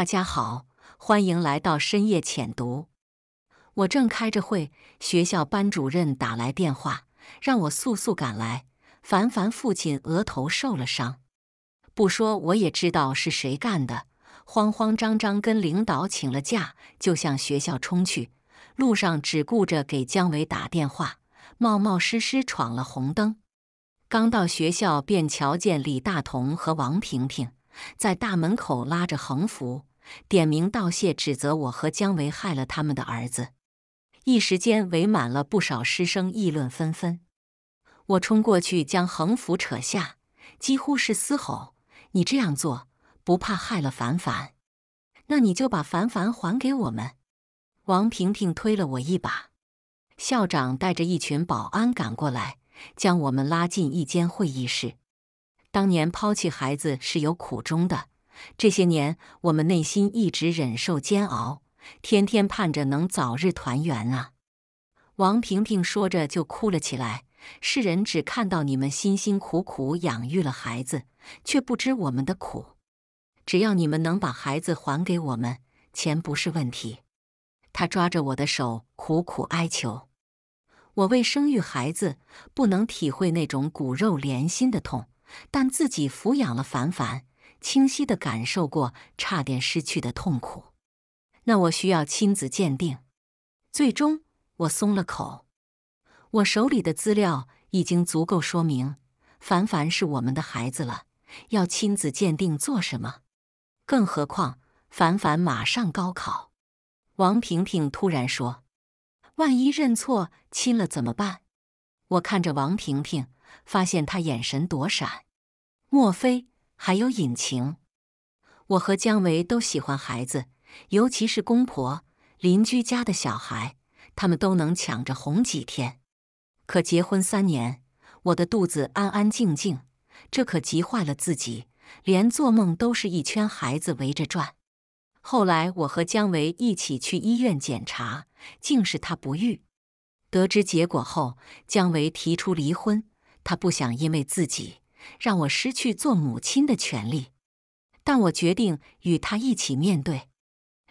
大家好，欢迎来到深夜浅读。我正开着会，学校班主任打来电话，让我速速赶来。凡凡父亲额头受了伤，不说我也知道是谁干的。慌慌张张跟领导请了假，就向学校冲去。路上只顾着给姜维打电话，冒冒失失闯了红灯。刚到学校，便瞧见李大同和王平平在大门口拉着横幅，点名道谢，指责我和姜维害了他们的儿子。一时间围满了不少师生，议论纷纷。我冲过去将横幅扯下，几乎是嘶吼：“你这样做不怕害了凡凡？那你就把凡凡还给我们！”王萍萍推了我一把，校长带着一群保安赶过来。将我们拉进一间会议室。当年抛弃孩子是有苦衷的，这些年我们内心一直忍受煎熬，天天盼着能早日团圆啊！王萍萍说着就哭了起来。世人只看到你们辛辛苦苦养育了孩子，却不知我们的苦。只要你们能把孩子还给我们，钱不是问题。他抓着我的手，苦苦哀求。我为生育孩子，不能体会那种骨肉连心的痛，但自己抚养了凡凡，清晰的感受过差点失去的痛苦。那我需要亲子鉴定。最终，我松了口。我手里的资料已经足够说明凡凡是我们的孩子了，要亲子鉴定做什么？更何况凡凡马上高考。王萍萍突然说。万一认错亲了怎么办？我看着王萍萍，发现她眼神躲闪，莫非还有隐情？我和姜维都喜欢孩子，尤其是公婆、邻居家的小孩，他们都能抢着哄几天。可结婚三年，我的肚子安安静静，这可急坏了自己，连做梦都是一圈孩子围着转。后来，我和姜维一起去医院检查，竟是他不育。得知结果后，姜维提出离婚，他不想因为自己让我失去做母亲的权利。但我决定与他一起面对。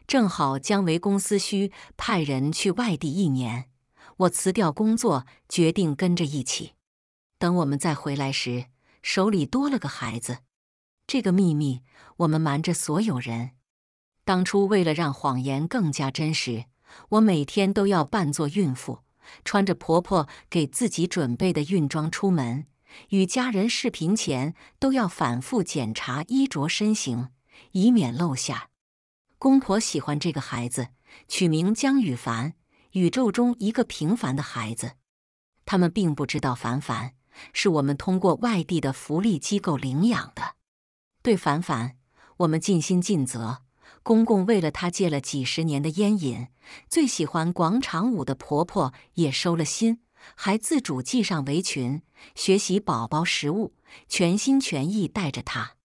正好姜维公司需派人去外地一年，我辞掉工作，决定跟着一起。等我们再回来时，手里多了个孩子。这个秘密，我们瞒着所有人。当初为了让谎言更加真实，我每天都要扮作孕妇，穿着婆婆给自己准备的孕装出门。与家人视频前都要反复检查衣着身形，以免露馅。公婆喜欢这个孩子，取名江雨凡，宇宙中一个平凡的孩子。他们并不知道凡凡是我们通过外地的福利机构领养的。对凡凡，我们尽心尽责。公公为了她戒了几十年的烟瘾，最喜欢广场舞的婆婆也收了心，还自主系上围裙，学习宝宝食物，全心全意带着他。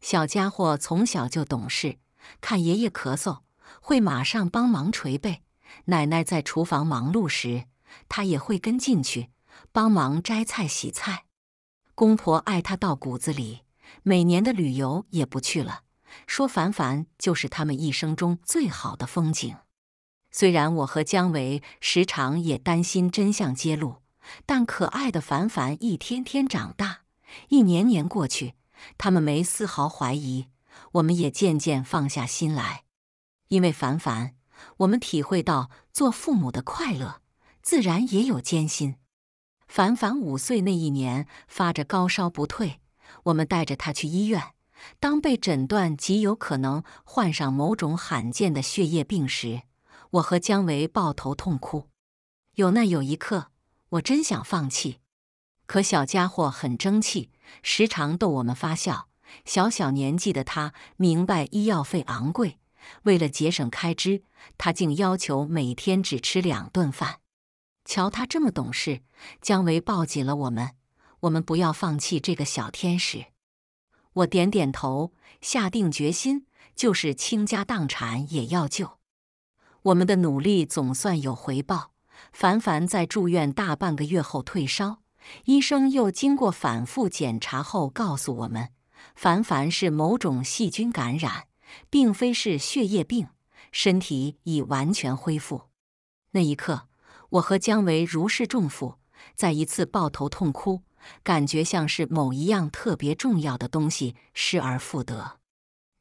小家伙从小就懂事，看爷爷咳嗽会马上帮忙捶背，奶奶在厨房忙碌时，他也会跟进去帮忙摘菜洗菜。公婆爱他到骨子里，每年的旅游也不去了。说凡凡就是他们一生中最好的风景。虽然我和姜维时常也担心真相揭露，但可爱的凡凡一天天长大，一年年过去，他们没丝毫怀疑，我们也渐渐放下心来。因为凡凡，我们体会到做父母的快乐，自然也有艰辛。凡凡五岁那一年发着高烧不退，我们带着他去医院。当被诊断极有可能患上某种罕见的血液病时，我和姜维抱头痛哭。有那有一刻，我真想放弃，可小家伙很争气，时常逗我们发笑。小小年纪的他明白医药费昂贵，为了节省开支，他竟要求每天只吃两顿饭。瞧他这么懂事，姜维抱紧了我们。我们不要放弃这个小天使。我点点头，下定决心，就是倾家荡产也要救。我们的努力总算有回报。凡凡在住院大半个月后退烧，医生又经过反复检查后告诉我们，凡凡是某种细菌感染，并非是血液病，身体已完全恢复。那一刻，我和姜维如释重负，再一次抱头痛哭，感觉像是某一样特别重要的东西失而复得。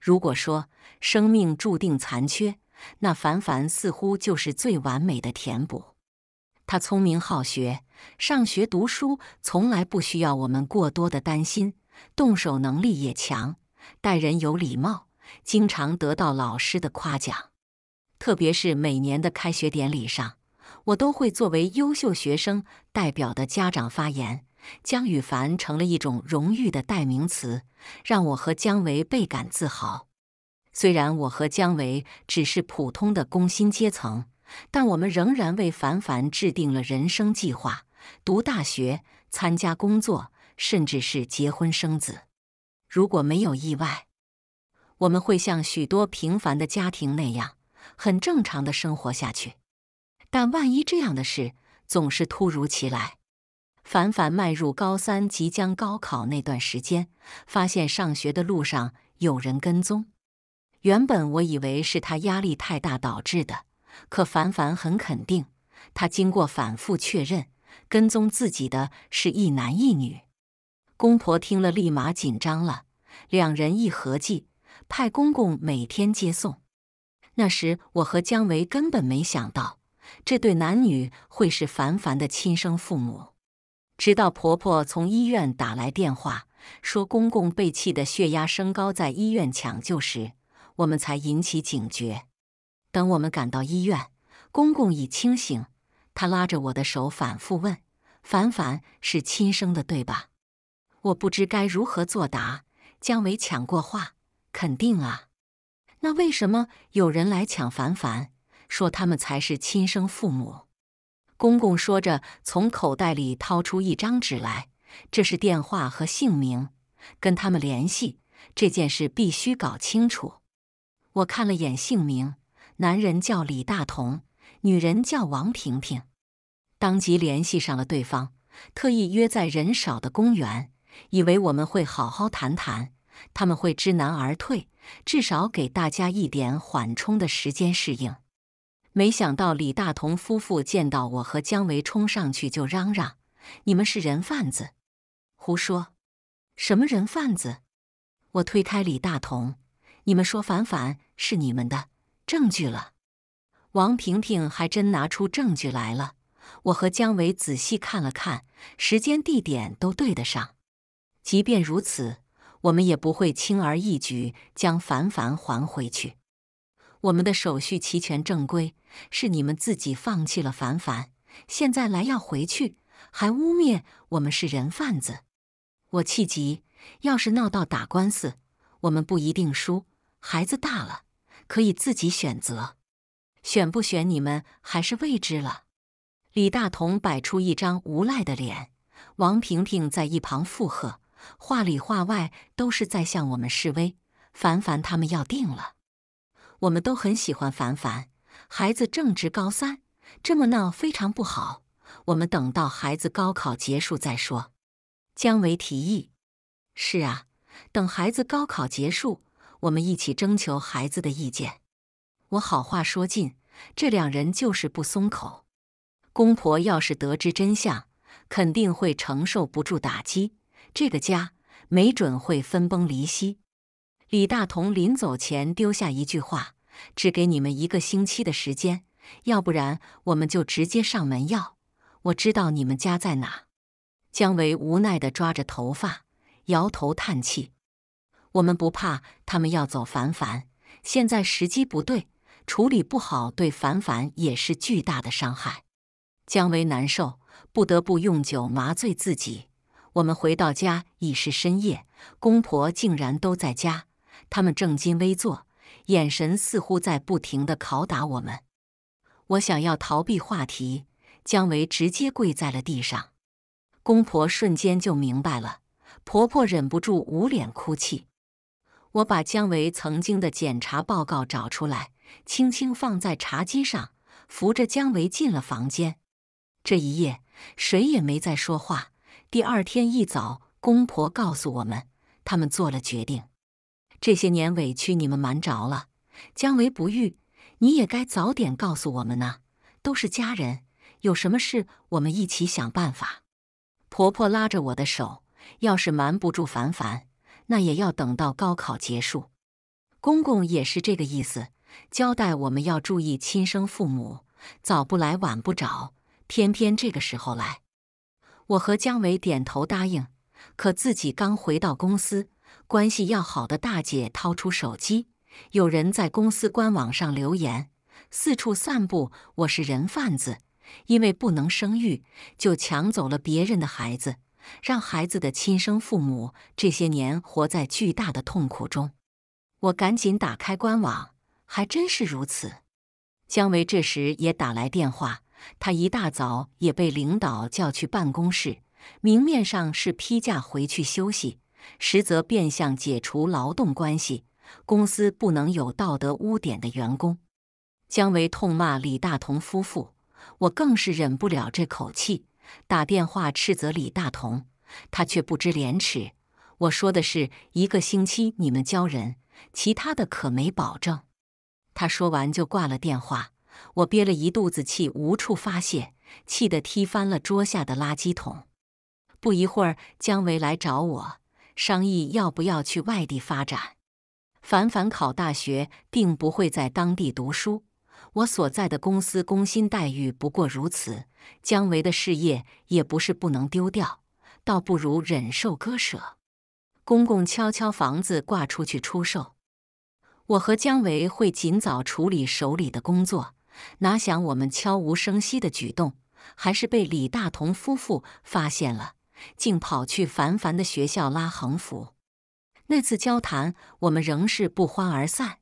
如果说生命注定残缺，那凡凡似乎就是最完美的填补。他聪明好学，上学读书从来不需要我们过多的担心，动手能力也强，待人有礼貌，经常得到老师的夸奖。特别是每年的开学典礼上，我都会作为优秀学生代表的家长发言。姜羽凡成了一种荣誉的代名词，让我和姜维倍感自豪。虽然我和姜维只是普通的工薪阶层，但我们仍然为凡凡制定了人生计划：读大学、参加工作，甚至是结婚生子。如果没有意外，我们会像许多平凡的家庭那样，很正常的生活下去。但万一这样的事总是突如其来，凡凡迈入高三、即将高考那段时间，发现上学的路上有人跟踪。原本我以为是他压力太大导致的，可凡凡很肯定，他经过反复确认，跟踪自己的是一男一女。公婆听了立马紧张了，两人一合计，派公公每天接送。那时我和姜维根本没想到，这对男女会是凡凡的亲生父母。直到婆婆从医院打来电话，说公公被气得血压升高，在医院抢救时，我们才引起警觉。等我们赶到医院，公公已清醒。他拉着我的手，反复问：“凡凡是亲生的，对吧？”我不知该如何作答。姜维抢过话：“肯定啊。”那为什么有人来抢凡凡，说他们才是亲生父母？公公说着，从口袋里掏出一张纸来，这是电话和姓名，跟他们联系。这件事必须搞清楚。我看了眼姓名，男人叫李大同，女人叫王萍萍，当即联系上了对方，特意约在人少的公园，以为我们会好好谈谈，他们会知难而退，至少给大家一点缓冲的时间适应。没想到李大同夫妇见到我和姜维冲上去就嚷嚷：“你们是人贩子！”胡说！什么人贩子？我推开李大同：“你们说凡凡是你们的，证据了。”王平平还真拿出证据来了。我和姜维仔细看了看，时间地点都对得上。即便如此，我们也不会轻而易举将凡凡还回去。我们的手续齐全正规，是你们自己放弃了凡凡，现在来要回去，还污蔑我们是人贩子。我气急，要是闹到打官司，我们不一定输。孩子大了，可以自己选择，选不选你们还是未知了。李大同摆出一张无赖的脸，王萍萍在一旁附和，话里话外都是在向我们示威。凡凡他们要定了。我们都很喜欢凡凡，孩子正值高三，这么闹非常不好。我们等到孩子高考结束再说。姜维提议：“是啊，等孩子高考结束，我们一起征求孩子的意见。”我好话说尽，这两人就是不松口。公婆要是得知真相，肯定会承受不住打击，这个家没准会分崩离析。李大同临走前丢下一句话：“只给你们一个星期的时间，要不然我们就直接上门要。我知道你们家在哪。”姜维无奈地抓着头发，摇头叹气：“我们不怕他们要走凡凡，现在时机不对，处理不好对凡凡也是巨大的伤害。”姜维难受，不得不用酒麻醉自己。我们回到家已是深夜，公婆竟然都在家。他们正襟危坐，眼神似乎在不停地拷打我们。我想要逃避话题，姜维直接跪在了地上。公婆瞬间就明白了，婆婆忍不住捂脸哭泣。我把姜维曾经的检查报告找出来，轻轻放在茶几上，扶着姜维进了房间。这一夜，谁也没再说话。第二天一早，公婆告诉我们，他们做了决定。这些年委屈你们瞒着了，姜维不育，你也该早点告诉我们呢。都是家人，有什么事我们一起想办法。婆婆拉着我的手，要是瞒不住凡凡，那也要等到高考结束。公公也是这个意思，交代我们要注意亲生父母，早不来晚不找，偏偏这个时候来。我和姜维点头答应，可自己刚回到公司，关系要好的大姐掏出手机，有人在公司官网上留言，四处散布我是人贩子，因为不能生育，就抢走了别人的孩子，让孩子的亲生父母这些年活在巨大的痛苦中。我赶紧打开官网，还真是如此。姜维这时也打来电话，他一大早也被领导叫去办公室，明面上是批假回去休息，实则变相解除劳动关系。公司不能有道德污点的员工。姜维痛骂李大同夫妇，我更是忍不了这口气，打电话斥责李大同，他却不知廉耻。我说的是一个星期你们教人。其他的可没保证。他说完就挂了电话。我憋了一肚子气，无处发泄，气得踢翻了桌下的垃圾桶。不一会儿，姜维来找我，商议要不要去外地发展。凡凡考大学，并不会在当地读书。我所在的公司工薪待遇不过如此，姜维的事业也不是不能丢掉，倒不如忍受割舍。公公悄悄房子挂出去出售，我和姜维会尽早处理手里的工作。哪想我们悄无声息的举动，还是被李大同夫妇发现了，竟跑去凡凡的学校拉横幅。那次交谈，我们仍是不欢而散。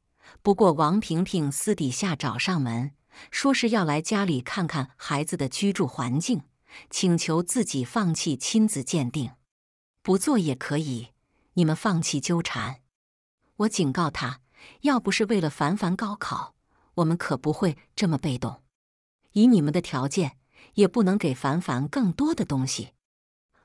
不过王萍萍私底下找上门，说是要来家里看看孩子的居住环境，请求自己放弃亲子鉴定，不做也可以。你们放弃纠缠，我警告他，要不是为了凡凡高考，我们可不会这么被动。以你们的条件，也不能给凡凡更多的东西。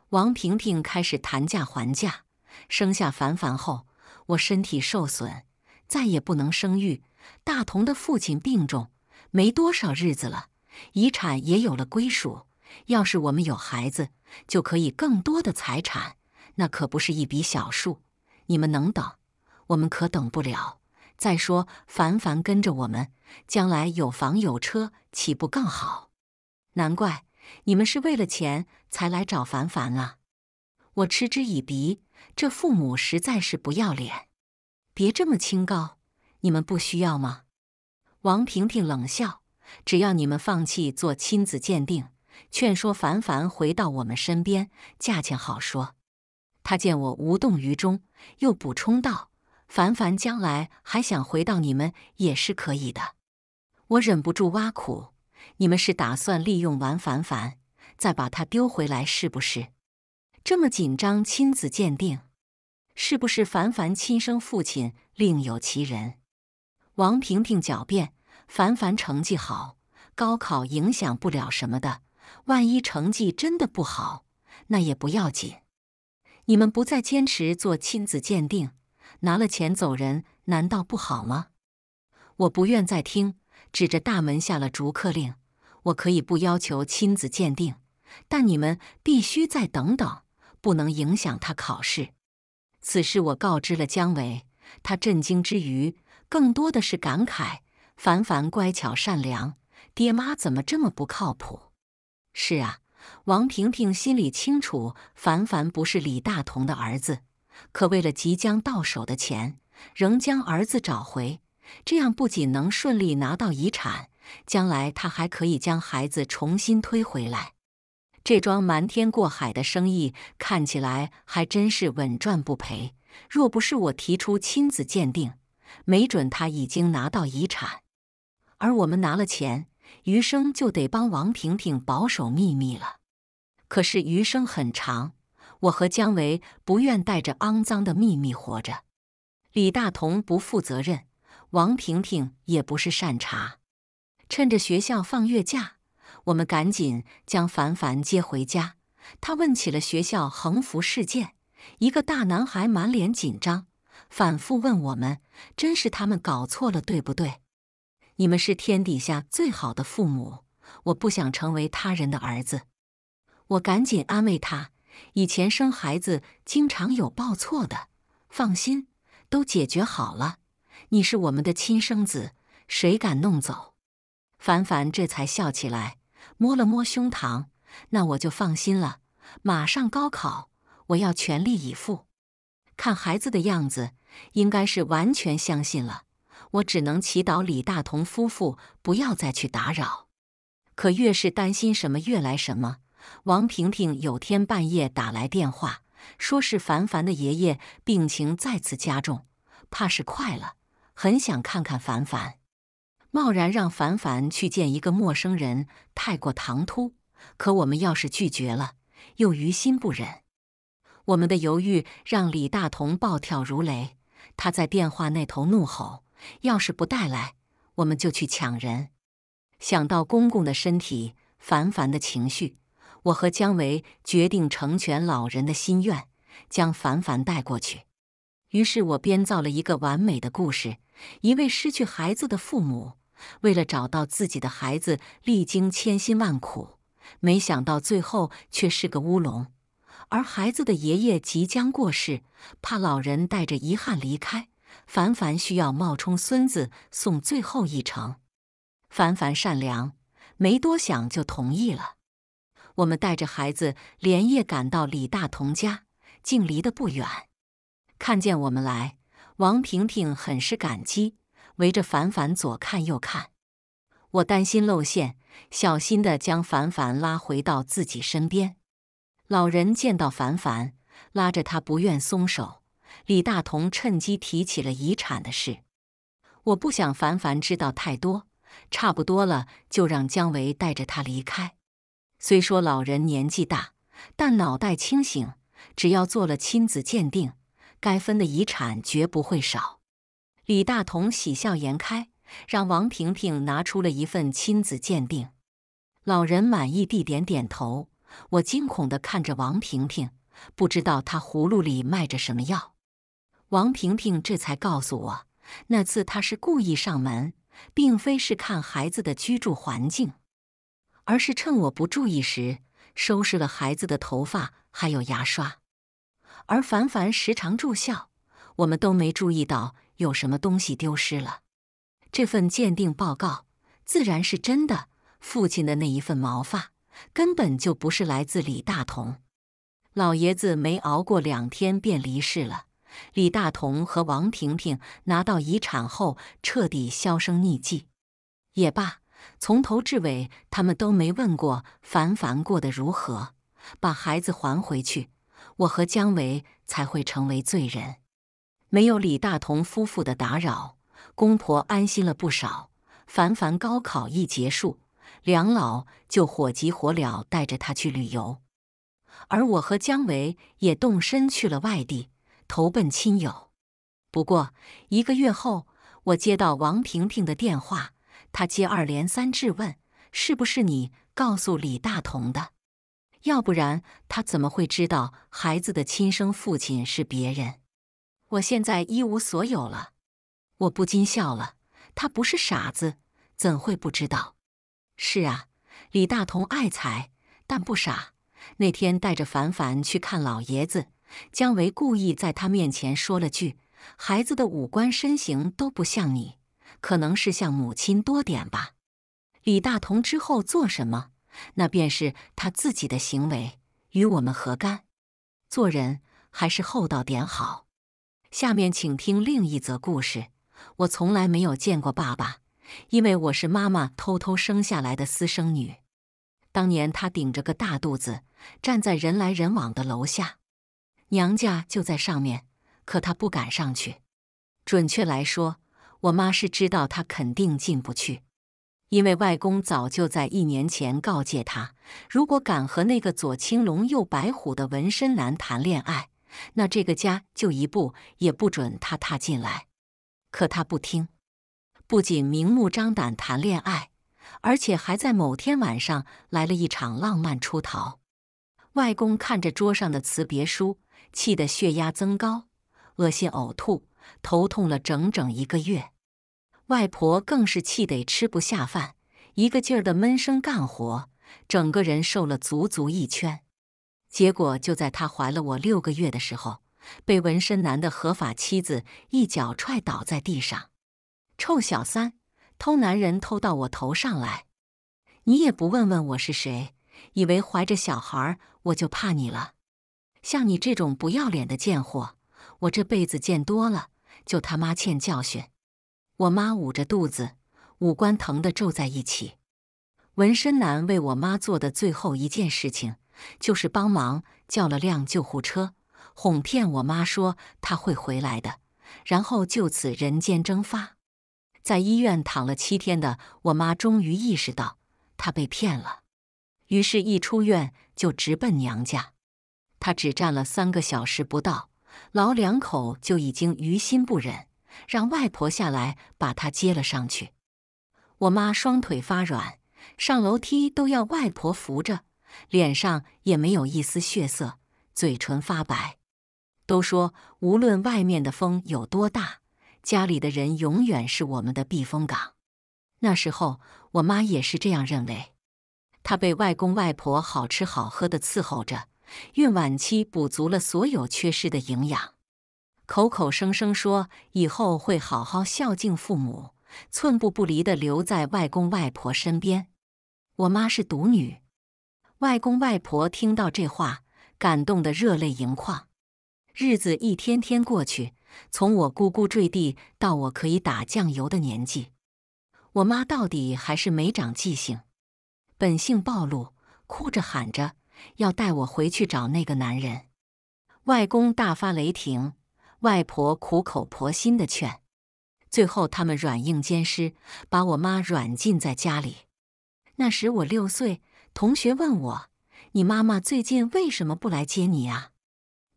王萍萍开始谈价还价。生下凡凡后，我身体受损，再也不能生育。大同的父亲病重，没多少日子了，遗产也有了归属。要是我们有孩子，就可以更多的财产。那可不是一笔小数，你们能等，我们可等不了。再说，凡凡跟着我们，将来有房有车，岂不更好？难怪你们是为了钱才来找凡凡啊！我嗤之以鼻，这父母实在是不要脸。别这么清高，你们不需要吗？王萍萍冷笑：“只要你们放弃做亲子鉴定，劝说凡凡回到我们身边，价钱好说。”他见我无动于衷，又补充道：“凡凡将来还想回到你们也是可以的。”我忍不住挖苦：“你们是打算利用完凡凡，再把他丢回来，是不是？这么紧张亲子鉴定，是不是凡凡亲生父亲另有其人？”王萍萍狡辩：“凡凡成绩好，高考影响不了什么的。万一成绩真的不好，那也不要紧。”你们不再坚持做亲子鉴定，拿了钱走人，难道不好吗？我不愿再听，指着大门下了逐客令。我可以不要求亲子鉴定，但你们必须再等等，不能影响他考试。此事我告知了姜维，他震惊之余，更多的是感慨：凡凡乖巧善良，爹妈怎么这么不靠谱？是啊。王萍萍心里清楚，凡凡不是李大同的儿子，可为了即将到手的钱，仍将儿子找回。这样不仅能顺利拿到遗产，将来他还可以将孩子重新推回来。这桩瞒天过海的生意看起来还真是稳赚不赔。若不是我提出亲子鉴定，没准他已经拿到遗产，而我们拿了钱。余生就得帮王萍萍保守秘密了。可是余生很长，我和姜维不愿带着肮脏的秘密活着。李大同不负责任，王萍萍也不是善茬。趁着学校放月假，我们赶紧将凡凡接回家。他问起了学校横幅事件，一个大男孩满脸紧张。反复问我们：“真是他们搞错了，对不对？”你们是天底下最好的父母，我不想成为他人的儿子。我赶紧安慰他：“以前生孩子经常有报错的，放心，都解决好了。你是我们的亲生子，谁敢弄走？”凡凡这才笑起来，摸了摸胸膛：“那我就放心了。马上高考，我要全力以赴。”看孩子的样子，应该是完全相信了。我只能祈祷李大同夫妇不要再去打扰。可越是担心什么，越来什么。王平平有天半夜打来电话，说是凡凡的爷爷病情再次加重，怕是快了，很想看看凡凡。贸然让凡凡去见一个陌生人，太过唐突。可我们要是拒绝了，又于心不忍。我们的犹豫让李大同暴跳如雷，他在电话那头怒吼：“要是不带来，我们就去抢人！”想到公公的身体，凡凡的情绪。我和姜维决定成全老人的心愿，将凡凡带过去。于是我编造了一个完美的故事：一位失去孩子的父母，为了找到自己的孩子，历经千辛万苦，没想到最后却是个乌龙。而孩子的爷爷即将过世，怕老人带着遗憾离开，凡凡需要冒充孙子送最后一程。凡凡善良，没多想就同意了。我们带着孩子连夜赶到李大同家，竟离得不远。看见我们来，王萍萍很是感激，围着凡凡左看右看。我担心露馅，小心的将凡凡拉回到自己身边。老人见到凡凡，拉着他不愿松手。李大同趁机提起了遗产的事。我不想凡凡知道太多，差不多了就让姜维带着他离开。虽说老人年纪大，但脑袋清醒。只要做了亲子鉴定，该分的遗产绝不会少。李大同喜笑颜开，让王萍萍拿出了一份亲子鉴定。老人满意地点点头。我惊恐地看着王萍萍，不知道她葫芦里卖着什么药。王萍萍这才告诉我，那次她是故意上门，并非是看孩子的居住环境。而是趁我不注意时，收拾了孩子的头发还有牙刷。而凡凡时常住校，我们都没注意到有什么东西丢失了。这份鉴定报告自然是真的。父亲的那一份毛发根本就不是来自李大同。老爷子没熬过两天便离世了。李大同和王萍萍拿到遗产后，彻底销声匿迹。也罢。从头至尾，他们都没问过凡凡过得如何。把孩子还回去，我和姜维才会成为罪人。没有李大同夫妇的打扰，公婆安心了不少。凡凡高考一结束，梁老就火急火燎带着他去旅游，而我和姜维也动身去了外地，投奔亲友。不过一个月后，我接到王萍萍的电话。他接二连三质问：“是不是你告诉李大同的？要不然他怎么会知道孩子的亲生父亲是别人？”我现在一无所有了，我不禁笑了。他不是傻子，怎会不知道？是啊，李大同爱财，但不傻。那天带着凡凡去看老爷子，姜维故意在他面前说了句：“孩子的五官身形都不像你。”可能是像母亲多点吧。李大同之后做什么，那便是他自己的行为，与我们何干？做人还是厚道点好。下面请听另一则故事。我从来没有见过爸爸，因为我是妈妈偷偷生下来的私生女。当年他顶着个大肚子，站在人来人往的楼下，娘家就在上面，可他不敢上去。准确来说。我妈是知道他肯定进不去，因为外公早就在一年前告诫他，如果敢和那个左青龙右白虎的纹身男谈恋爱，那这个家就一步也不准他踏进来。可他不听，不仅明目张胆谈恋爱，而且还在某天晚上来了一场浪漫出逃。外公看着桌上的辞别书，气得血压增高，恶心呕吐，头痛了整整一个月。外婆更是气得吃不下饭，一个劲儿的闷声干活，整个人瘦了足足一圈。结果就在她怀了我六个月的时候，被纹身男的合法妻子一脚踹倒在地上。臭小三，偷男人偷到我头上来！你也不问问我是谁，以为怀着小孩我就怕你了？像你这种不要脸的贱货，我这辈子见多了，就他妈欠教训。我妈捂着肚子，五官疼得皱在一起。纹身男为我妈做的最后一件事情，就是帮忙叫了辆救护车，哄骗我妈说他会回来的，然后就此人间蒸发。在医院躺了七天的我妈终于意识到她被骗了，于是，一出院就直奔娘家。她只站了三个小时不到，老两口就已经于心不忍。让外婆下来把她接了上去。我妈双腿发软，上楼梯都要外婆扶着，脸上也没有一丝血色，嘴唇发白。都说无论外面的风有多大，家里的人永远是我们的避风港。那时候我妈也是这样认为。她被外公外婆好吃好喝的伺候着，孕晚期补足了所有缺失的营养。口口声声说以后会好好孝敬父母，寸步不离的留在外公外婆身边。我妈是独女，外公外婆听到这话，感动得热泪盈眶。日子一天天过去，从我咕咕坠地到我可以打酱油的年纪，我妈到底还是没长记性，本性暴露，哭着喊着要带我回去找那个男人。外公大发雷霆。外婆苦口婆心的劝，最后他们软硬兼施，把我妈软禁在家里。那时我六岁，同学问我：“你妈妈最近为什么不来接你啊？”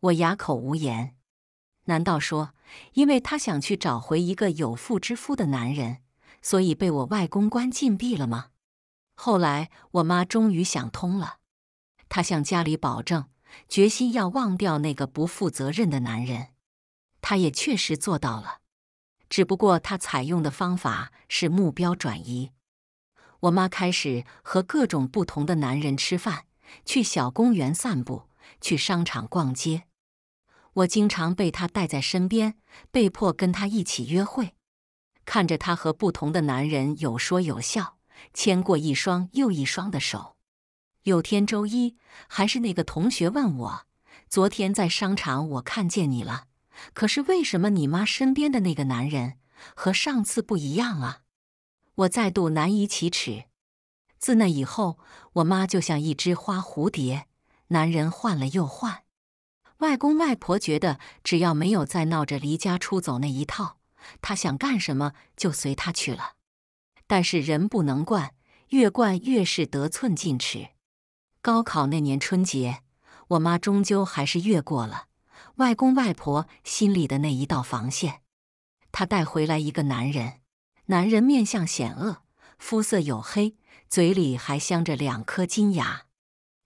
我哑口无言。难道说，因为她想去找回一个有妇之夫的男人，所以被我外公关禁闭了吗？后来我妈终于想通了，她向家里保证，决心要忘掉那个不负责任的男人。他也确实做到了，只不过他采用的方法是目标转移。我妈开始和各种不同的男人吃饭，去小公园散步，去商场逛街。我经常被她带在身边，被迫跟她一起约会，看着她和不同的男人有说有笑，牵过一双又一双的手。有天周一，还是那个同学问我：“昨天在商场，我看见你了。”可是为什么你妈身边的那个男人和上次不一样啊？我再度难以启齿。自那以后，我妈就像一只花蝴蝶，男人换了又换。外公外婆觉得只要没有再闹着离家出走那一套，她想干什么就随她去了。但是人不能惯，越惯越是得寸进尺。高考那年春节，我妈终究还是越过了。外公外婆心里的那一道防线，她带回来一个男人，男人面相险恶，肤色黝黑，嘴里还镶着两颗金牙。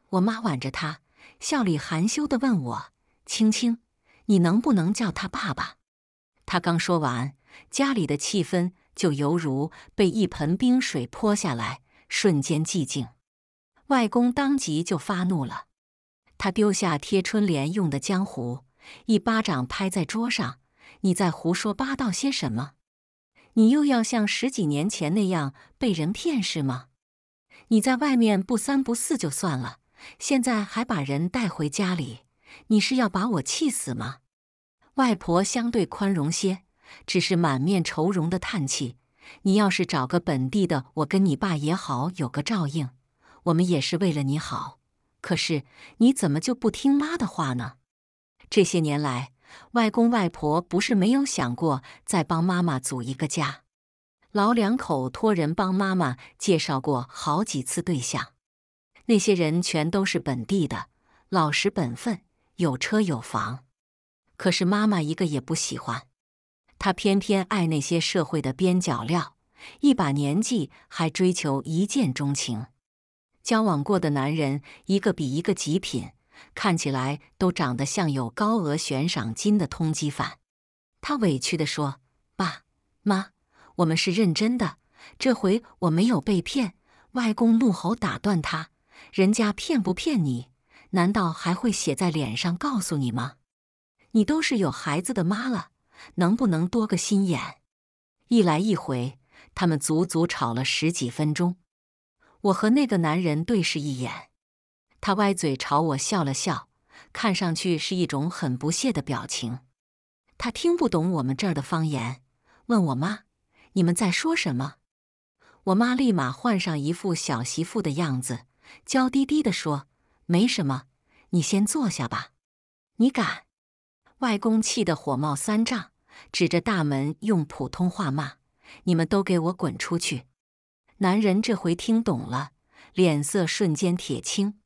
我妈挽着他，笑里含羞地问我：“青青，你能不能叫他爸爸？”他刚说完，家里的气氛就犹如被一盆冰水泼下来，瞬间寂静。外公当即就发怒了，他丢下贴春联用的浆糊。一巴掌拍在桌上，你在胡说八道些什么？你又要像十几年前那样被人骗是吗？你在外面不三不四就算了，现在还把人带回家里，你是要把我气死吗？外婆相对宽容些，只是满面愁容的叹气。你要是找个本地的，我跟你爸也好有个照应。我们也是为了你好，可是你怎么就不听妈的话呢？这些年来，外公外婆不是没有想过再帮妈妈组一个家。老两口托人帮妈妈介绍过好几次对象，那些人全都是本地的，老实本分，有车有房。可是妈妈一个也不喜欢，她偏偏爱那些社会的边角料，一把年纪还追求一见钟情。交往过的男人一个比一个极品。看起来都长得像有高额悬赏金的通缉犯。他委屈地说：“爸妈，我们是认真的，这回我没有被骗。”外公怒吼打断他：“人家骗不骗你？难道还会写在脸上告诉你吗？你都是有孩子的妈了，能不能多个心眼？”一来一回，他们足足吵了十几分钟。我和那个男人对视一眼，他歪嘴朝我笑了笑，看上去是一种很不屑的表情。他听不懂我们这儿的方言，问我妈：“你们在说什么？”我妈立马换上一副小媳妇的样子，娇滴滴地说：“没什么，你先坐下吧。”你敢！外公气得火冒三丈，指着大门用普通话骂：“你们都给我滚出去！”男人这回听懂了，脸色瞬间铁青，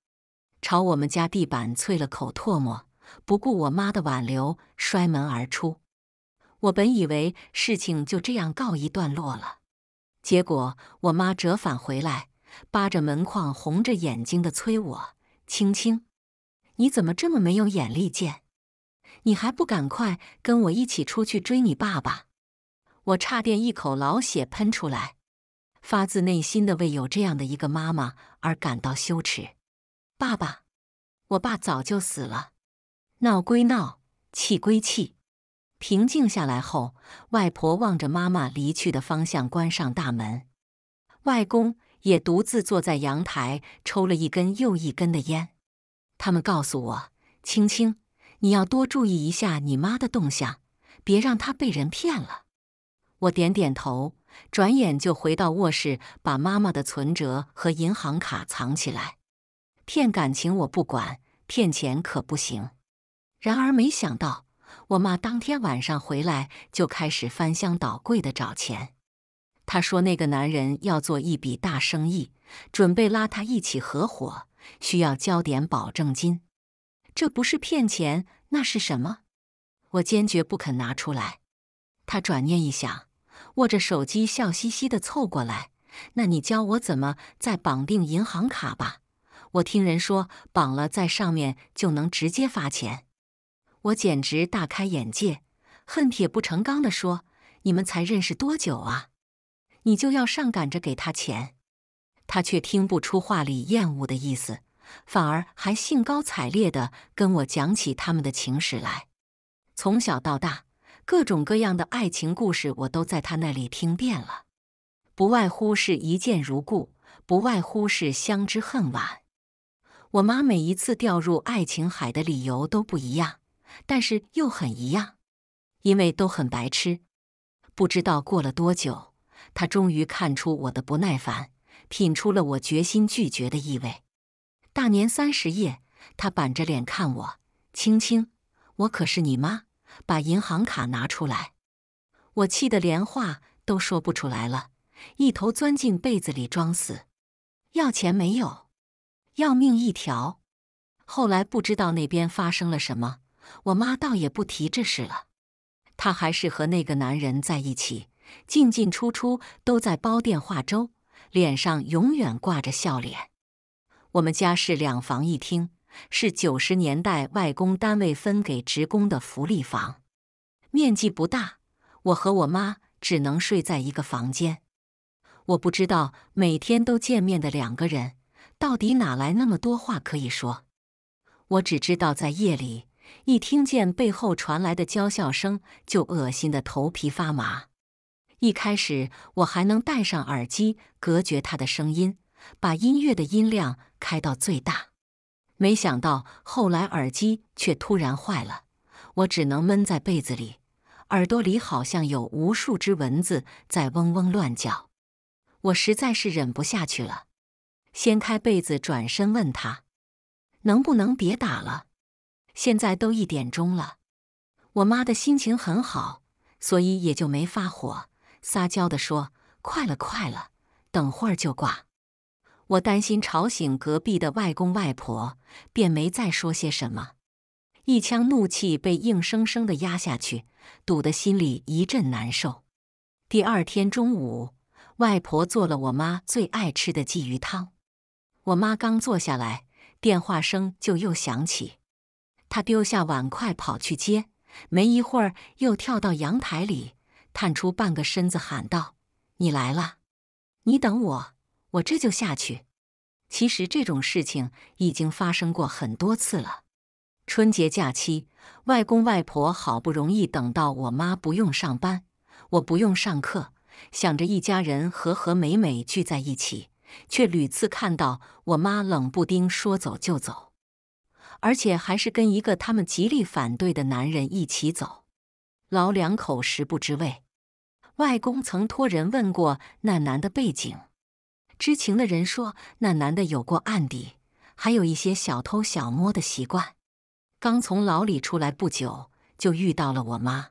朝我们家地板啐了口唾沫，不顾我妈的挽留，摔门而出。我本以为事情就这样告一段落了，结果我妈折返回来，扒着门框，红着眼睛的催我：“青青，你怎么这么没有眼力见？你还不赶快跟我一起出去追你爸爸？”我差点一口老血喷出来。发自内心的为有这样的一个妈妈而感到羞耻。爸爸，我爸早就死了。闹归闹，气归气。平静下来后，外婆望着妈妈离去的方向，关上大门。外公也独自坐在阳台，抽了一根又一根的烟。他们告诉我：“青青，你要多注意一下你妈的动向，别让她被人骗了。”我点点头。转眼就回到卧室，把妈妈的存折和银行卡藏起来。骗感情我不管，骗钱可不行。然而没想到，我妈当天晚上回来就开始翻箱倒柜的找钱。她说那个男人要做一笔大生意，准备拉她一起合伙，需要交点保证金。这不是骗钱，那是什么？我坚决不肯拿出来。她转念一想。握着手机，笑嘻嘻的凑过来。那你教我怎么再绑定银行卡吧？我听人说绑了在上面就能直接发钱。我简直大开眼界，恨铁不成钢的说：“你们才认识多久啊？你就要上赶着给他钱？”他却听不出话里厌恶的意思，反而还兴高采烈的跟我讲起他们的情史来。从小到大。各种各样的爱情故事，我都在他那里听遍了，不外乎是一见如故，不外乎是相知恨晚。我妈每一次掉入爱情海的理由都不一样，但是又很一样，因为都很白痴。不知道过了多久，她终于看出我的不耐烦，品出了我决心拒绝的意味。大年三十夜，她板着脸看我：“青青，我可是你妈。”把银行卡拿出来！我气得连话都说不出来了，一头钻进被子里装死。要钱没有，要命一条。后来不知道那边发生了什么，我妈倒也不提这事了。她还是和那个男人在一起，进进出出都在煲电话粥，脸上永远挂着笑脸。我们家是两房一厅。是九十年代外公单位分给职工的福利房，面积不大，我和我妈只能睡在一个房间。我不知道每天都见面的两个人，到底哪来那么多话可以说。我只知道在夜里，一听见背后传来的娇笑声，就恶心的头皮发麻。一开始我还能戴上耳机隔绝他的声音，把音乐的音量开到最大。没想到后来耳机却突然坏了，我只能闷在被子里，耳朵里好像有无数只蚊子在嗡嗡乱叫。我实在是忍不下去了，掀开被子，转身问他：“能不能别打了？现在都一点钟了。”我妈的心情很好，所以也就没发火，撒娇地说：“快了，快了，等会儿就挂。”我担心吵醒隔壁的外公外婆，便没再说些什么。一腔怒气被硬生生的压下去，堵得心里一阵难受。第二天中午，外婆做了我妈最爱吃的鲫鱼汤。我妈刚坐下来，电话声就又响起。她丢下碗筷跑去接，没一会儿又跳到阳台里，探出半个身子，喊道：“你来了，你等我，我这就下去。”其实这种事情已经发生过很多次了。春节假期，外公外婆好不容易等到我妈不用上班，我不用上课，想着一家人和和美美聚在一起，却屡次看到我妈冷不丁说走就走，而且还是跟一个他们极力反对的男人一起走。老两口食不知味。外公曾托人问过那男的背景，知情的人说那男的有过案底，还有一些小偷小摸的习惯。刚从牢里出来不久，就遇到了我妈，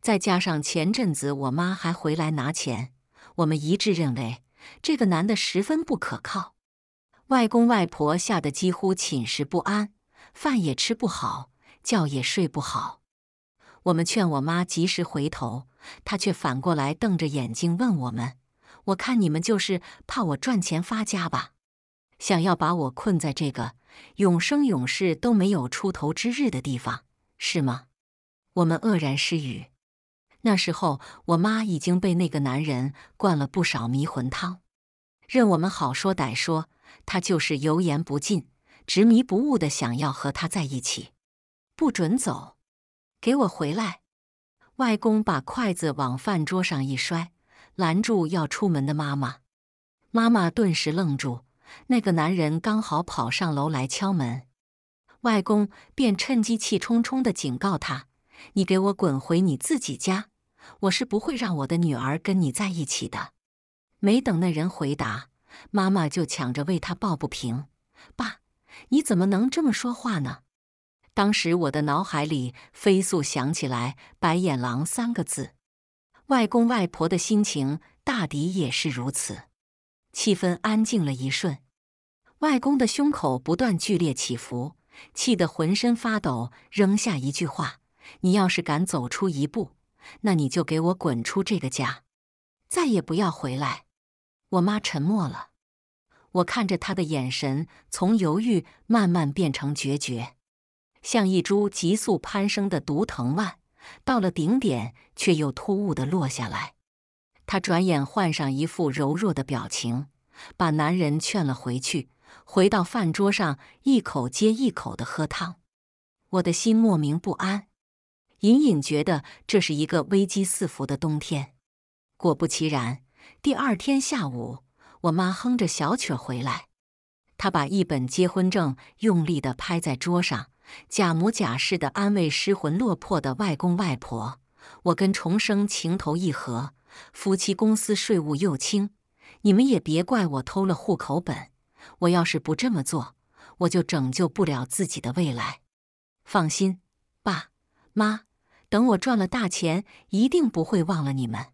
再加上前阵子我妈还回来拿钱，我们一致认为这个男的十分不可靠。外公外婆吓得几乎寝食不安，饭也吃不好，觉也睡不好。我们劝我妈及时回头，她却反过来瞪着眼睛问我们：“我看你们就是怕我赚钱发家吧？想要把我困在这个？”永生永世都没有出头之日的地方，是吗？我们愕然失语。那时候，我妈已经被那个男人灌了不少迷魂汤，任我们好说歹说，他就是油盐不进，执迷不悟的想要和他在一起，不准走，给我回来！外公把筷子往饭桌上一摔，拦住要出门的妈妈。妈妈顿时愣住。那个男人刚好跑上楼来敲门，外公便趁机气冲冲地警告他：“你给我滚回你自己家！我是不会让我的女儿跟你在一起的。”没等那人回答，妈妈就抢着为他抱不平：“爸，你怎么能这么说话呢？”当时我的脑海里飞速想起来“白眼狼”三个字，外公外婆的心情大抵也是如此。气氛安静了一瞬，外公的胸口不断剧烈起伏，气得浑身发抖，扔下一句话：“你要是敢走出一步，那你就给我滚出这个家，再也不要回来。”我妈沉默了，我看着她的眼神从犹豫慢慢变成决绝，像一株急速攀升的毒藤蔓，到了顶点却又突兀的落下来。他转眼换上一副柔弱的表情，把男人劝了回去，回到饭桌上，一口接一口的喝汤。我的心莫名不安，隐隐觉得这是一个危机四伏的冬天。果不其然，第二天下午，我妈哼着小曲回来，她把一本结婚证用力地拍在桌上，假模假式地安慰失魂落魄的外公外婆。我跟重生情投意合。夫妻公司税务又轻，你们也别怪我偷了户口本。我要是不这么做，我就拯救不了自己的未来。放心，爸妈，等我赚了大钱，一定不会忘了你们。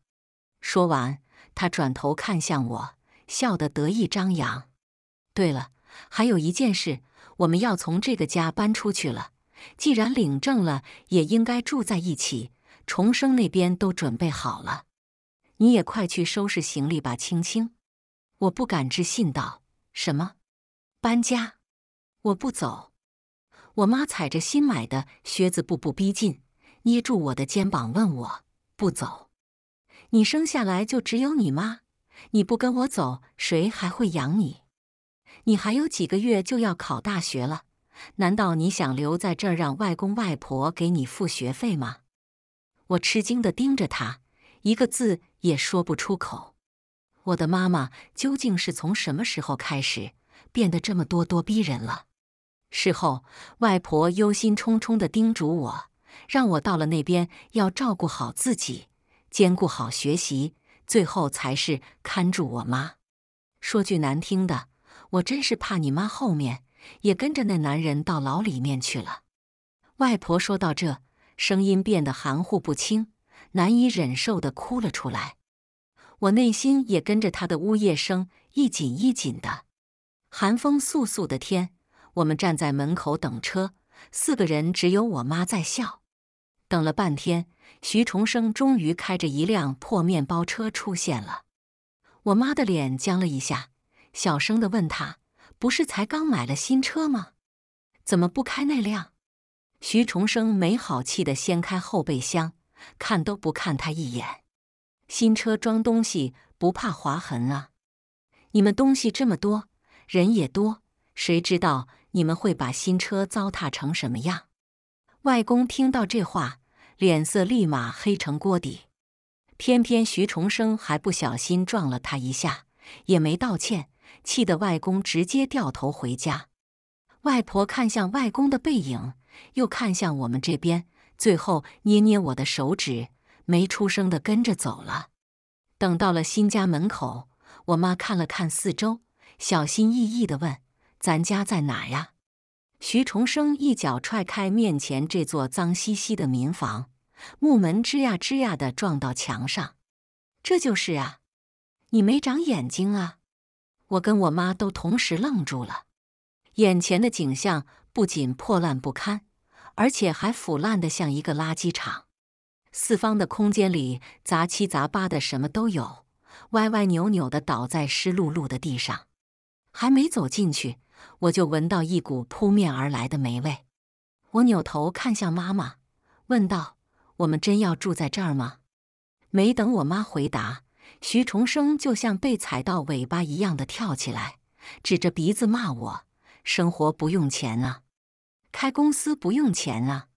说完，他转头看向我，笑得得意张扬。对了，还有一件事，我们要从这个家搬出去了。既然领证了，也应该住在一起。重生那边都准备好了。你也快去收拾行李吧，青青。我不敢置信道：“什么？搬家？我不走。”我妈踩着新买的靴子步步逼近，捏住我的肩膀问我：“不走？你生下来就只有你妈，你不跟我走，谁还会养你？你还有几个月就要考大学了，难道你想留在这儿让外公外婆给你付学费吗？”我吃惊地盯着他。一个字也说不出口。我的妈妈究竟是从什么时候开始变得这么咄咄逼人了？事后，外婆忧心忡忡地叮嘱我，让我到了那边要照顾好自己，兼顾好学习，最后才是看住我妈。说句难听的，我真是怕你妈后面也跟着那男人到牢里面去了。外婆说到这，声音变得含糊不清。难以忍受的哭了出来，我内心也跟着他的呜咽声一紧一紧的。寒风簌簌的天，我们站在门口等车，四个人只有我妈在笑。等了半天，徐重生终于开着一辆破面包车出现了。我妈的脸僵了一下，小声的问他：“不是才刚买了新车吗？怎么不开那辆？”徐重生没好气的掀开后备箱，看都不看他一眼。新车装东西不怕划痕啊？你们东西这么多，人也多，谁知道你们会把新车糟蹋成什么样？外公听到这话，脸色立马黑成锅底。偏偏徐重生还不小心撞了他一下，也没道歉，气得外公直接掉头回家。外婆看向外公的背影，又看向我们这边，最后捏捏我的手指，没出声的跟着走了。等到了新家门口，我妈看了看四周，小心翼翼的问：“咱家在哪呀？”徐重生一脚踹开面前这座脏兮兮的民房，木门吱呀吱呀的撞到墙上。这就是啊，你没长眼睛啊！我跟我妈都同时愣住了。眼前的景象不仅破烂不堪，而且还腐烂的像一个垃圾场。四方的空间里杂七杂八的，什么都有，歪歪扭扭的倒在湿漉漉的地上。还没走进去。我就闻到一股扑面而来的霉味，我扭头看向妈妈，问道：“我们真要住在这儿吗？”没等我妈回答，徐重生就像被踩到尾巴一样的跳起来，指着鼻子骂我：“生活不用钱啊，开公司不用钱啊，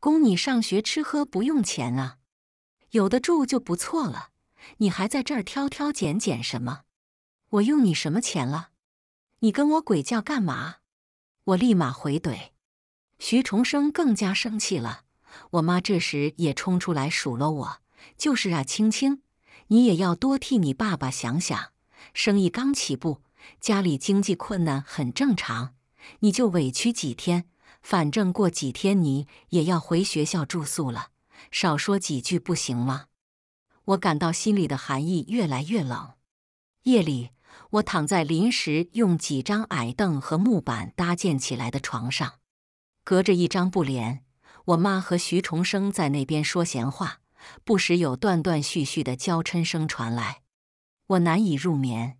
供你上学吃喝不用钱啊，有的住就不错了，你还在这儿挑挑拣拣什么？我用你什么钱了？”你跟我鬼叫干嘛？我立马回怼。徐重生更加生气了。我妈这时也冲出来数落我：“就是啊，青青，你也要多替你爸爸想想。生意刚起步，家里经济困难很正常。你就委屈几天，反正过几天你也要回学校住宿了，少说几句不行吗？”我感到心里的寒意越来越冷。夜里。我躺在临时用几张矮凳和木板搭建起来的床上，隔着一张布帘，我妈和徐重生在那边说闲话，不时有断断续续的娇嗔声传来，我难以入眠。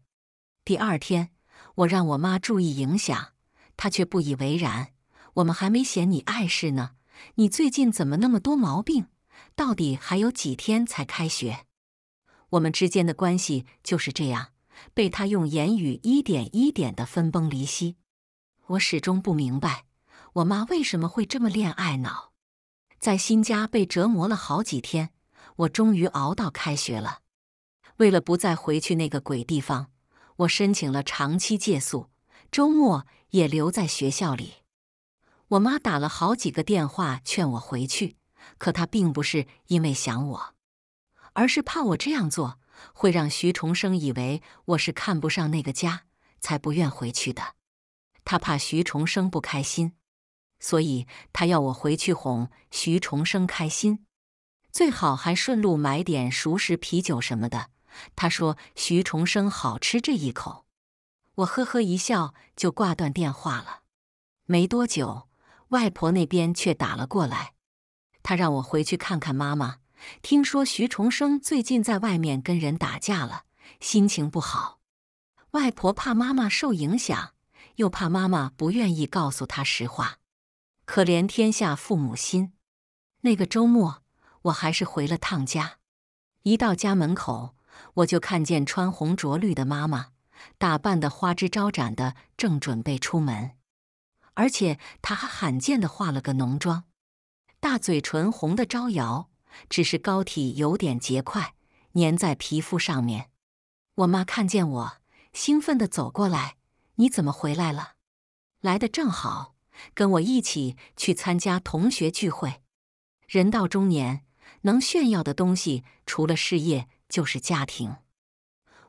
第二天，我让我妈注意影响，她却不以为然。我们还没嫌你碍事呢，你最近怎么那么多毛病？到底还有几天才开学？我们之间的关系就是这样。被他用言语一点一点的分崩离析，我始终不明白，我妈为什么会这么恋爱脑。在新家被折磨了好几天，我终于熬到开学了。为了不再回去那个鬼地方，我申请了长期借宿，周末也留在学校里。我妈打了好几个电话劝我回去，可她并不是因为想我，而是怕我这样做。会让徐重生以为我是看不上那个家，才不愿回去的。他怕徐重生不开心，所以他要我回去哄徐重生开心，最好还顺路买点熟食、啤酒什么的。他说徐重生好吃这一口。我呵呵一笑，就挂断电话了。没多久，外婆那边却打了过来，她让我回去看看妈妈。听说徐重生最近在外面跟人打架了，心情不好。外婆怕妈妈受影响，又怕妈妈不愿意告诉他实话。可怜天下父母心。那个周末，我还是回了趟家。一到家门口，我就看见穿红着绿的妈妈，打扮的花枝招展的，正准备出门，而且她还罕见的化了个浓妆，大嘴唇红的招摇。只是膏体有点结块，粘在皮肤上面。我妈看见我，兴奋地走过来：“你怎么回来了？来的正好，跟我一起去参加同学聚会。人到中年，能炫耀的东西除了事业就是家庭。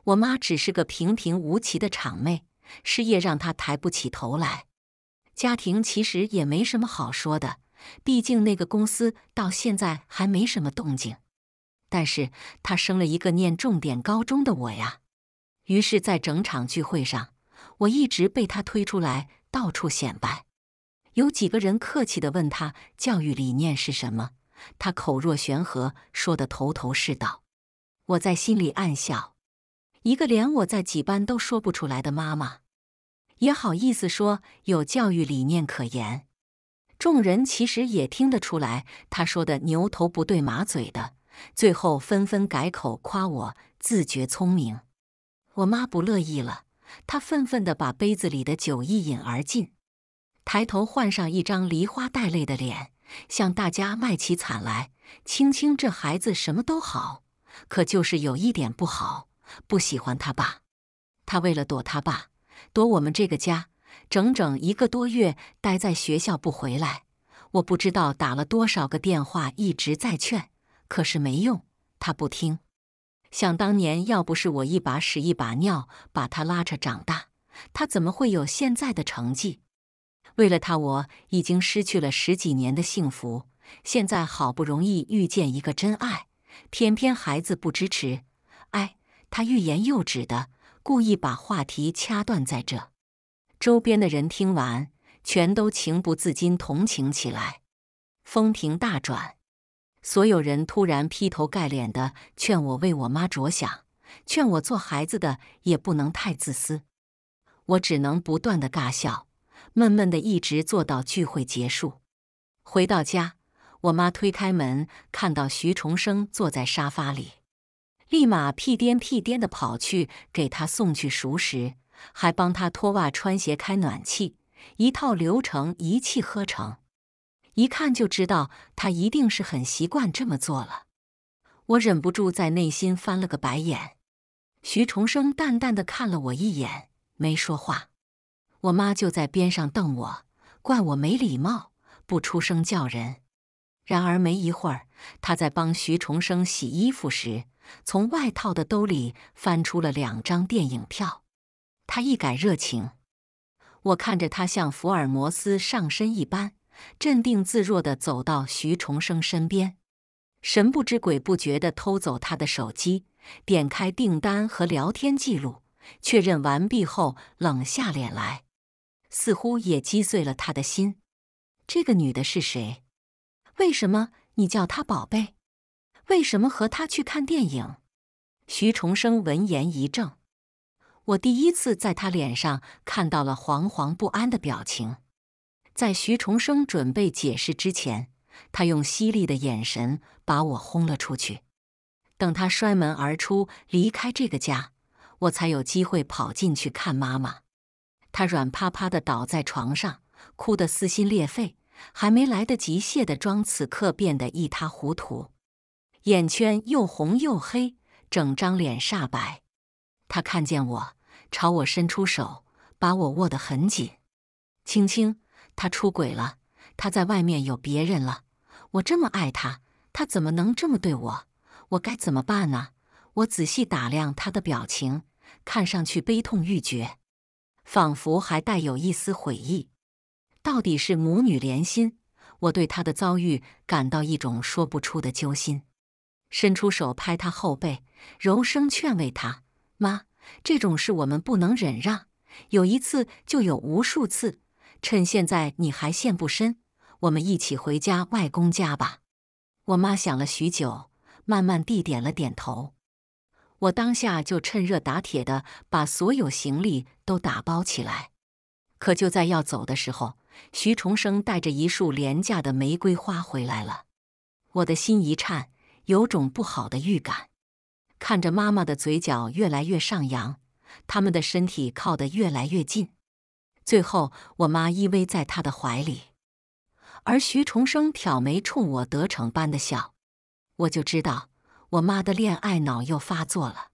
我妈只是个平平无奇的厂妹，事业让她抬不起头来。家庭其实也没什么好说的。”毕竟那个公司到现在还没什么动静，但是他生了一个念重点高中的我呀。于是，在整场聚会上，我一直被他推出来到处显摆。有几个人客气地问他教育理念是什么，他口若悬河，说得头头是道。我在心里暗笑：一个连我在几班都说不出来的妈妈，也好意思说有教育理念可言。众人其实也听得出来，他说的牛头不对马嘴的，最后纷纷改口夸我自觉聪明。我妈不乐意了，她愤愤地把杯子里的酒一饮而尽，抬头换上一张梨花带泪的脸，向大家卖起惨来。青青这孩子什么都好，可就是有一点不好，不喜欢他爸。他为了躲他爸，躲我们这个家。整整一个多月待在学校不回来，我不知道打了多少个电话，一直在劝，可是没用，他不听。想当年，要不是我一把屎一把尿把他拉扯长大，他怎么会有现在的成绩？为了他，我已经失去了十几年的幸福。现在好不容易遇见一个真爱，偏偏孩子不支持。哎，他欲言又止的，故意把话题掐断在这。周边的人听完，全都情不自禁同情起来。风评大转，所有人突然劈头盖脸的劝我为我妈着想，劝我做孩子的也不能太自私。我只能不断的尬笑，闷闷的一直坐到聚会结束。回到家，我妈推开门，看到徐重生坐在沙发里，立马屁颠屁颠的跑去给他送去熟食。还帮他脱袜、穿鞋、开暖气，一套流程一气呵成，一看就知道他一定是很习惯这么做了。我忍不住在内心翻了个白眼。徐重生淡淡的看了我一眼，没说话。我妈就在边上瞪我，怪我没礼貌，不出声叫人。然而没一会儿，他在帮徐重生洗衣服时，从外套的兜里翻出了两张电影票。他一改热情，我看着他像福尔摩斯上身一般，镇定自若地走到徐重生身边，神不知鬼不觉地偷走他的手机，点开订单和聊天记录，确认完毕后，冷下脸来，似乎也击碎了他的心。这个女的是谁？为什么你叫她宝贝？为什么和她去看电影？徐重生闻言一怔。我第一次在他脸上看到了惶惶不安的表情，在徐重生准备解释之前，他用犀利的眼神把我轰了出去。等他摔门而出，离开这个家，我才有机会跑进去看妈妈。她软趴趴的倒在床上，哭得撕心裂肺，还没来得及卸的妆，此刻变得一塌糊涂，眼圈又红又黑，整张脸煞白。他看见我。朝我伸出手，把我握得很紧。青青，他出轨了，他在外面有别人了。我这么爱他，他怎么能这么对我？我该怎么办呢？我仔细打量他的表情，看上去悲痛欲绝，仿佛还带有一丝悔意。到底是母女连心，我对他的遭遇感到一种说不出的揪心，伸出手拍他后背，柔声劝慰他：“妈。”这种事我们不能忍让，有一次就有无数次。趁现在你还陷不深，我们一起回家外公家吧。我妈想了许久，慢慢地点了点头。我当下就趁热打铁的把所有行李都打包起来。可就在要走的时候，徐重生带着一束廉价的玫瑰花回来了。我的心一颤，有种不好的预感。看着妈妈的嘴角越来越上扬，他们的身体靠得越来越近，最后我妈依偎在他的怀里，而徐重生挑眉冲我得逞般的笑，我就知道我妈的恋爱脑又发作了。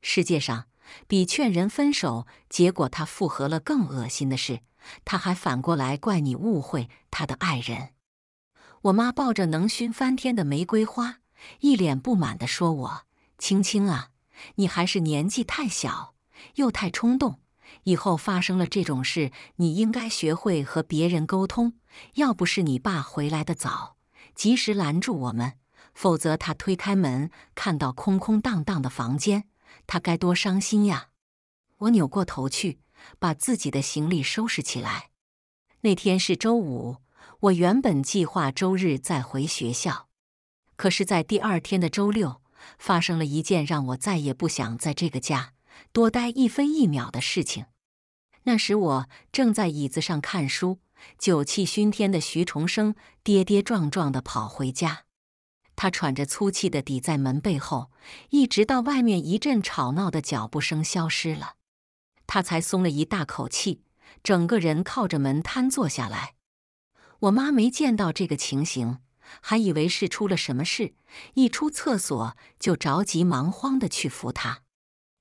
世界上比劝人分手，结果他复合了更恶心的事，他还反过来怪你误会他的爱人。我妈抱着能熏翻天的玫瑰花，一脸不满地说：“我。”青青啊，你还是年纪太小，又太冲动。以后发生了这种事，你应该学会和别人沟通。要不是你爸回来的早，及时拦住我们，否则他推开门看到空空荡荡的房间，他该多伤心呀！我扭过头去，把自己的行李收拾起来。那天是周五，我原本计划周日再回学校，可是，在第二天的周六。发生了一件让我再也不想在这个家多待一分一秒的事情。那时我正在椅子上看书，酒气熏天的徐重生跌跌撞撞地跑回家。他喘着粗气地抵在门背后，一直到外面一阵吵闹的脚步声消失了，他才松了一大口气，整个人靠着门瘫坐下来。我妈没见到这个情形，还以为是出了什么事，一出厕所就着急忙慌地去扶他。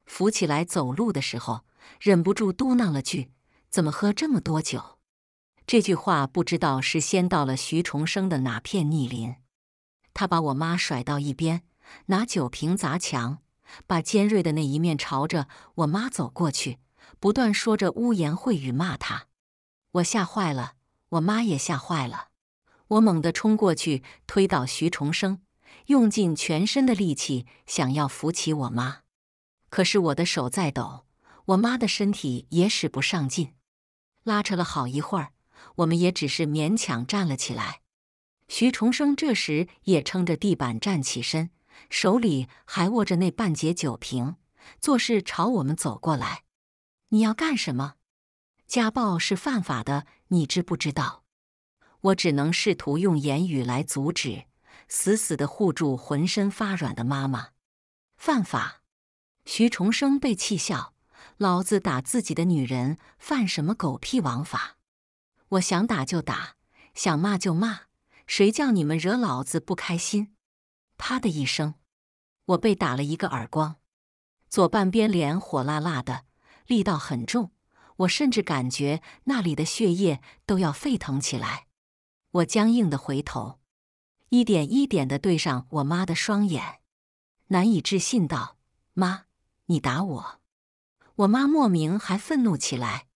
扶起来走路的时候，忍不住嘟囔了句：“怎么喝这么多酒？”这句话不知道是先到了徐重生的哪片逆鳞。他把我妈甩到一边，拿酒瓶砸墙，把尖锐的那一面朝着我妈走过去，不断说着污言秽语骂他。我吓坏了，我妈也吓坏了。我猛地冲过去，推倒徐重生，用尽全身的力气想要扶起我妈，可是我的手在抖，我妈的身体也使不上劲。拉扯了好一会儿，我们也只是勉强站了起来。徐重生这时也撑着地板站起身，手里还握着那半截酒瓶，做事朝我们走过来。你要干什么？家暴是犯法的，你知不知道？我只能试图用言语来阻止，死死地护住浑身发软的妈妈。犯法？徐重生被气笑，老子打自己的女人，犯什么狗屁王法？我想打就打，想骂就骂。谁叫你们惹老子不开心？啪的一声，我被打了一个耳光，左半边脸火辣辣的，力道很重，我甚至感觉那里的血液都要沸腾起来。我僵硬的回头，一点一点的对上我妈的双眼，难以置信道：“妈，你打我！”我妈莫名还愤怒起来，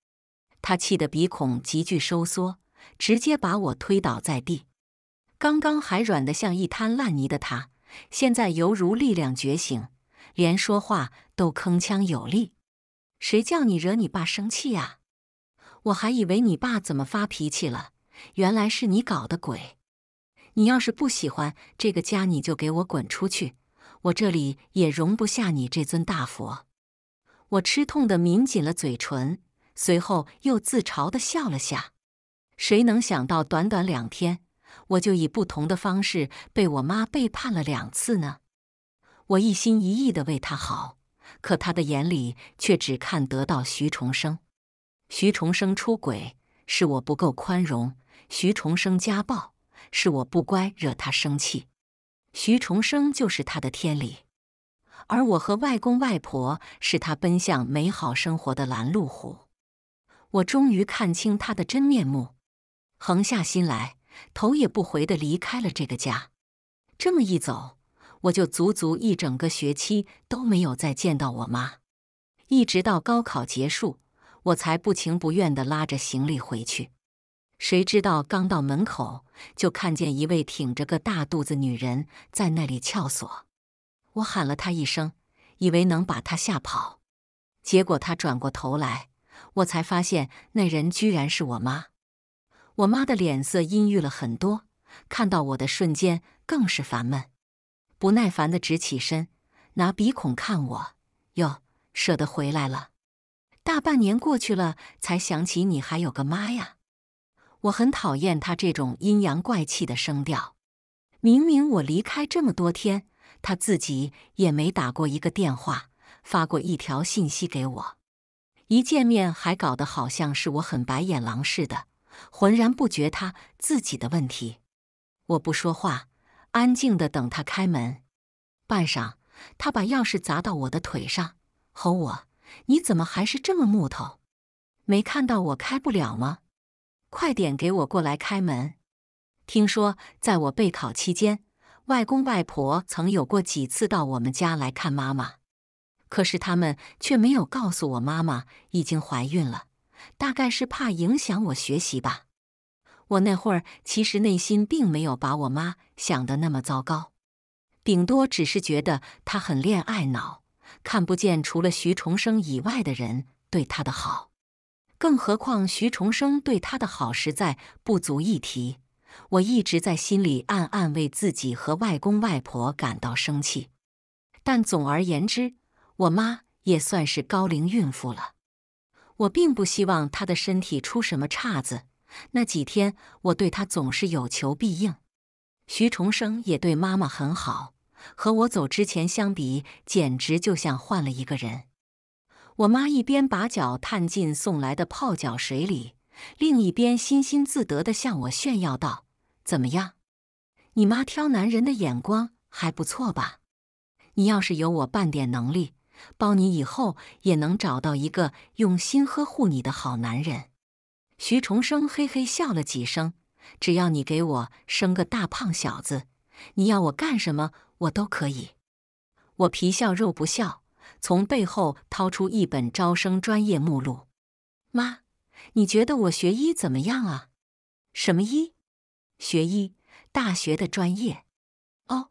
她气得鼻孔急剧收缩，直接把我推倒在地。刚刚还软的像一滩烂泥的他，现在犹如力量觉醒，连说话都铿锵有力。谁叫你惹你爸生气呀？我还以为你爸怎么发脾气了，原来是你搞的鬼。你要是不喜欢这个家，你就给我滚出去，我这里也容不下你这尊大佛。我吃痛的抿紧了嘴唇，随后又自嘲的笑了下。谁能想到，短短两天。我就以不同的方式被我妈背叛了两次呢。我一心一意的为她好，可她的眼里却只看得到徐重生。徐重生出轨是我不够宽容，徐重生家暴是我不乖惹他生气。徐重生就是他的天理，而我和外公外婆是他奔向美好生活的拦路虎。我终于看清他的真面目，横下心来。头也不回的离开了这个家，这么一走，我就足足一整个学期都没有再见到我妈，一直到高考结束，我才不情不愿的拉着行李回去。谁知道刚到门口，就看见一位挺着个大肚子女人在那里撬锁，我喊了她一声，以为能把她吓跑，结果她转过头来，我才发现那人居然是我妈。我妈的脸色阴郁了很多，看到我的瞬间更是烦闷，不耐烦的直起身，拿鼻孔看我。哟，舍得回来了？大半年过去了，才想起你还有个妈呀！我很讨厌他这种阴阳怪气的声调。明明我离开这么多天，他自己也没打过一个电话，发过一条信息给我，一见面还搞得好像是我很白眼狼似的。浑然不觉他自己的问题，我不说话，安静的等他开门。半晌，他把钥匙砸到我的腿上，吼我：“你怎么还是这么木头？没看到我开不了吗？快点给我过来开门！”听说在我备考期间，外公外婆曾有过几次到我们家来看妈妈，可是他们却没有告诉我妈妈已经怀孕了。大概是怕影响我学习吧。我那会儿其实内心并没有把我妈想的那么糟糕，顶多只是觉得她很恋爱脑，看不见除了徐重生以外的人对她的好。更何况徐重生对她的好实在不足一提。我一直在心里暗暗为自己和外公外婆感到生气。但总而言之，我妈也算是高龄孕妇了。我并不希望他的身体出什么岔子，那几天我对他总是有求必应。徐重生也对妈妈很好，和我走之前相比，简直就像换了一个人。我妈一边把脚探进送来的泡脚水里，另一边欣欣自得地向我炫耀道：“怎么样，你妈挑男人的眼光还不错吧？你要是有我半点能力，包你以后也能找到一个用心呵护你的好男人。”徐重生嘿嘿笑了几声：“只要你给我生个大胖小子，你要我干什么我都可以。”我皮笑肉不笑。从背后掏出一本招生专业目录，妈，你觉得我学医怎么样啊？什么医？学医，大学的专业。哦，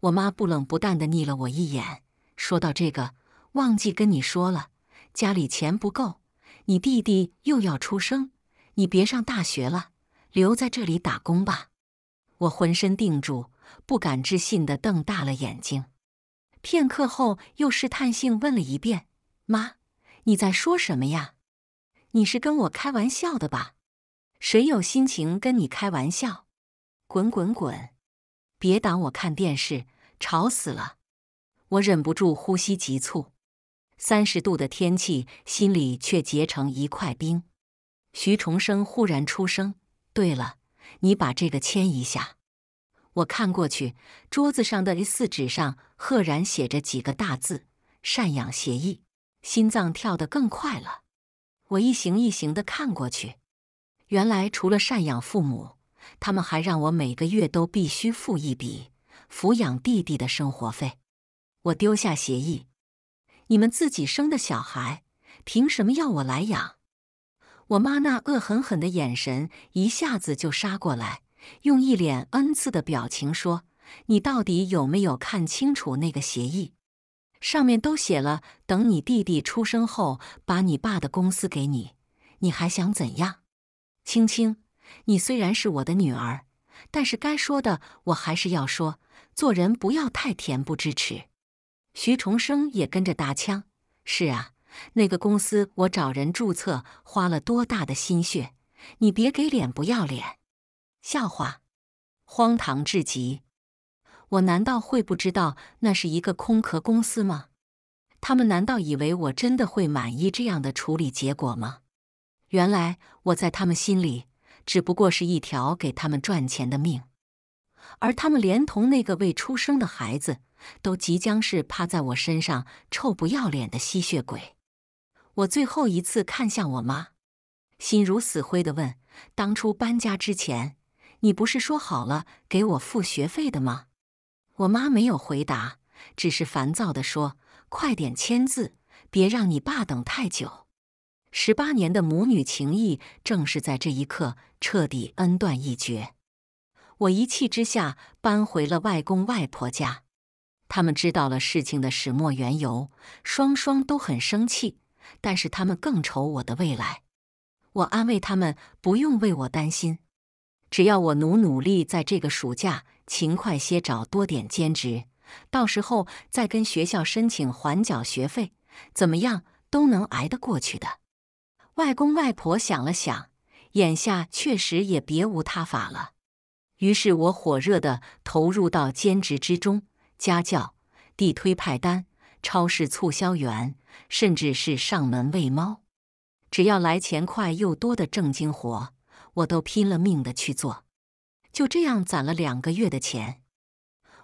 我妈不冷不淡的睨了我一眼，说到这个，忘记跟你说了，家里钱不够，你弟弟又要出生，你别上大学了，留在这里打工吧。我浑身定住，不敢置信的瞪大了眼睛。片刻后，又试探性问了一遍：“妈，你在说什么呀？你是跟我开玩笑的吧？谁有心情跟你开玩笑？滚滚滚！别挡我看电视，吵死了！”我忍不住呼吸急促。三十度的天气，心里却结成一块冰。徐重生忽然出声：“对了，你把这个签一下。”我看过去，桌子上的 A4 纸上赫然写着几个大字：“赡养协议。”心脏跳得更快了。我一行一行的看过去，原来除了赡养父母，他们还让我每个月都必须付一笔抚养弟弟的生活费。我丢下协议：“你们自己生的小孩，凭什么要我来养？”我妈那恶狠狠的眼神一下子就杀过来。用一脸恩赐的表情说：“你到底有没有看清楚那个协议？上面都写了，等你弟弟出生后，把你爸的公司给你，你还想怎样？”青青，你虽然是我的女儿，但是该说的我还是要说，做人不要太恬不知耻。徐重生也跟着搭腔：“是啊，那个公司我找人注册花了多大的心血，你别给脸不要脸。”笑话，荒唐至极！我难道会不知道那是一个空壳公司吗？他们难道以为我真的会满意这样的处理结果吗？原来我在他们心里只不过是一条给他们赚钱的命，而他们连同那个未出生的孩子，都即将是趴在我身上臭不要脸的吸血鬼。我最后一次看向我妈，心如死灰的问：当初搬家之前。你不是说好了给我付学费的吗？我妈没有回答，只是烦躁地说：“快点签字，别让你爸等太久。”十八年的母女情谊，正是在这一刻彻底恩断义绝。我一气之下搬回了外公外婆家，他们知道了事情的始末缘由，双双都很生气，但是他们更愁我的未来。我安慰他们，不用为我担心。只要我努努力，在这个暑假勤快些找多点兼职，到时候再跟学校申请缓缴学费，怎么样都能挨得过去的。外公外婆想了想，眼下确实也别无他法了，于是我火热地投入到兼职之中，家教、地推派单、超市促销员，甚至是上门喂猫，只要来钱快又多的正经活。我都拼了命的去做，就这样攒了两个月的钱。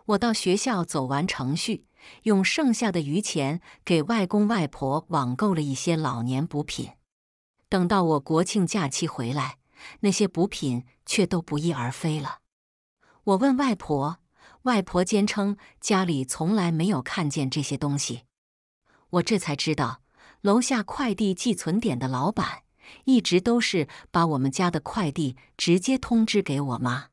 我到学校走完程序，用剩下的余钱给外公外婆网购了一些老年补品。等到我国庆假期回来，那些补品却都不翼而飞了。我问外婆，外婆坚称家里从来没有看见这些东西。我这才知道，楼下快递寄存点的老板。一直都是把我们家的快递直接通知给我妈。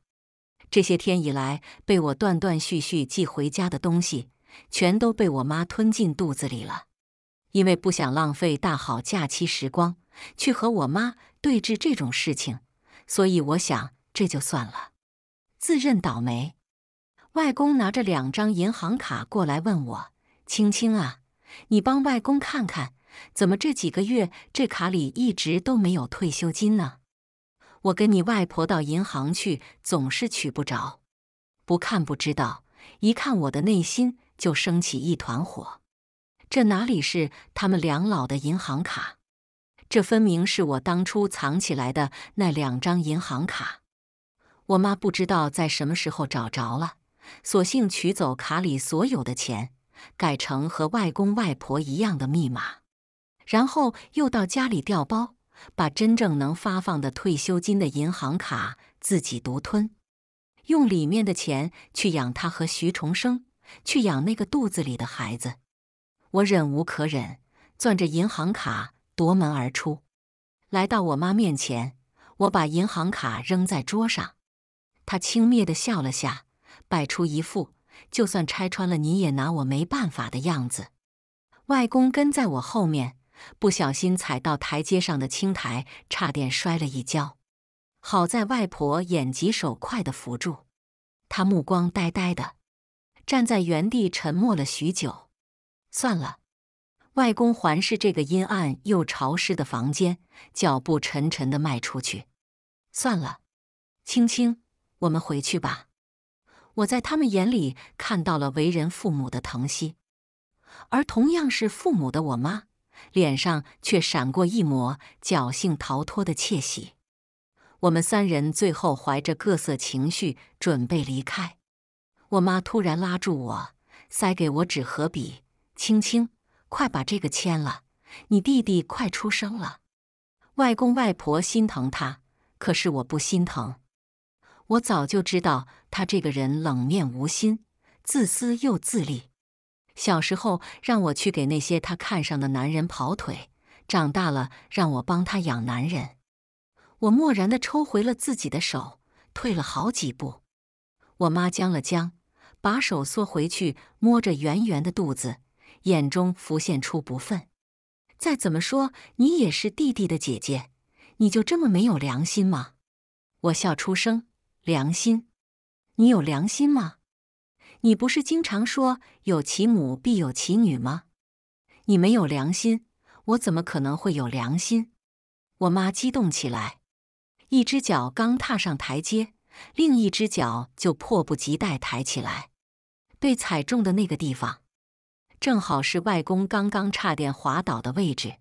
这些天以来，被我断断续续寄回家的东西，全都被我妈吞进肚子里了。因为不想浪费大好假期时光去和我妈对峙这种事情，所以我想这就算了，自认倒霉。外公拿着两张银行卡过来问我：“青青啊，你帮外公看看。”怎么这几个月这卡里一直都没有退休金呢？我跟你外婆到银行去，总是取不着。不看不知道，一看我的内心就升起一团火。这哪里是他们两老的银行卡？这分明是我当初藏起来的那两张银行卡。我妈不知道在什么时候找着了，索性取走卡里所有的钱，改成和外公外婆一样的密码，然后又到家里调包，把真正能发放的退休金的银行卡自己独吞，用里面的钱去养他和徐重生，去养那个肚子里的孩子。我忍无可忍，攥着银行卡夺门而出，来到我妈面前，我把银行卡扔在桌上。他轻蔑地笑了下，摆出一副就算拆穿了你也拿我没办法的样子。外公跟在我后面，不小心踩到台阶上的青苔，差点摔了一跤。好在外婆眼疾手快地扶住。他目光呆呆的，站在原地沉默了许久。算了，外公环视这个阴暗又潮湿的房间，脚步沉沉地迈出去。算了，青青。我们回去吧。我在他们眼里看到了为人父母的疼惜，而同样是父母的我妈，脸上却闪过一抹侥幸逃脱的窃喜。我们三人最后怀着各色情绪准备离开，我妈突然拉住我，塞给我纸和笔：“青青，快把这个签了，你弟弟快出生了。外公外婆心疼他，可是我不心疼。”我早就知道他这个人冷面无心、自私又自利。小时候让我去给那些他看上的男人跑腿，长大了让我帮他养男人。我漠然地抽回了自己的手，退了好几步。我妈僵了僵，把手缩回去，摸着圆圆的肚子，眼中浮现出不忿。再怎么说，你也是弟弟的姐姐，你就这么没有良心吗？我笑出声。良心，你有良心吗？你不是经常说有其母必有其女吗？你没有良心，我怎么可能会有良心？我妈激动起来，一只脚刚踏上台阶，另一只脚就迫不及待抬起来。被踩中的那个地方，正好是外公刚刚差点滑倒的位置。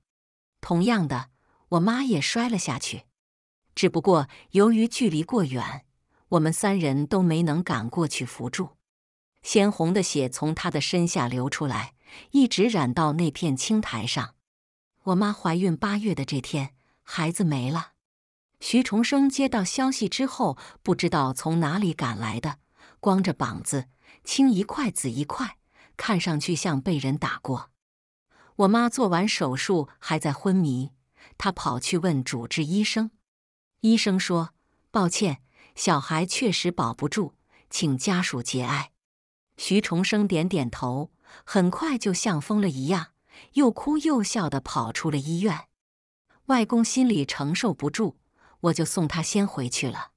同样的，我妈也摔了下去，只不过由于距离过远。我们三人都没能赶过去扶住，鲜红的血从他的身下流出来，一直染到那片青苔上。我妈怀孕八月的这天，孩子没了。徐重生接到消息之后，不知道从哪里赶来的，光着膀子，青一块紫一块，看上去像被人打过。我妈做完手术还在昏迷，她跑去问主治医生，医生说：“抱歉。”小孩确实保不住，请家属节哀。徐重生点点头，很快就像疯了一样，又哭又笑地跑出了医院。外公心里承受不住，我就送他先回去了。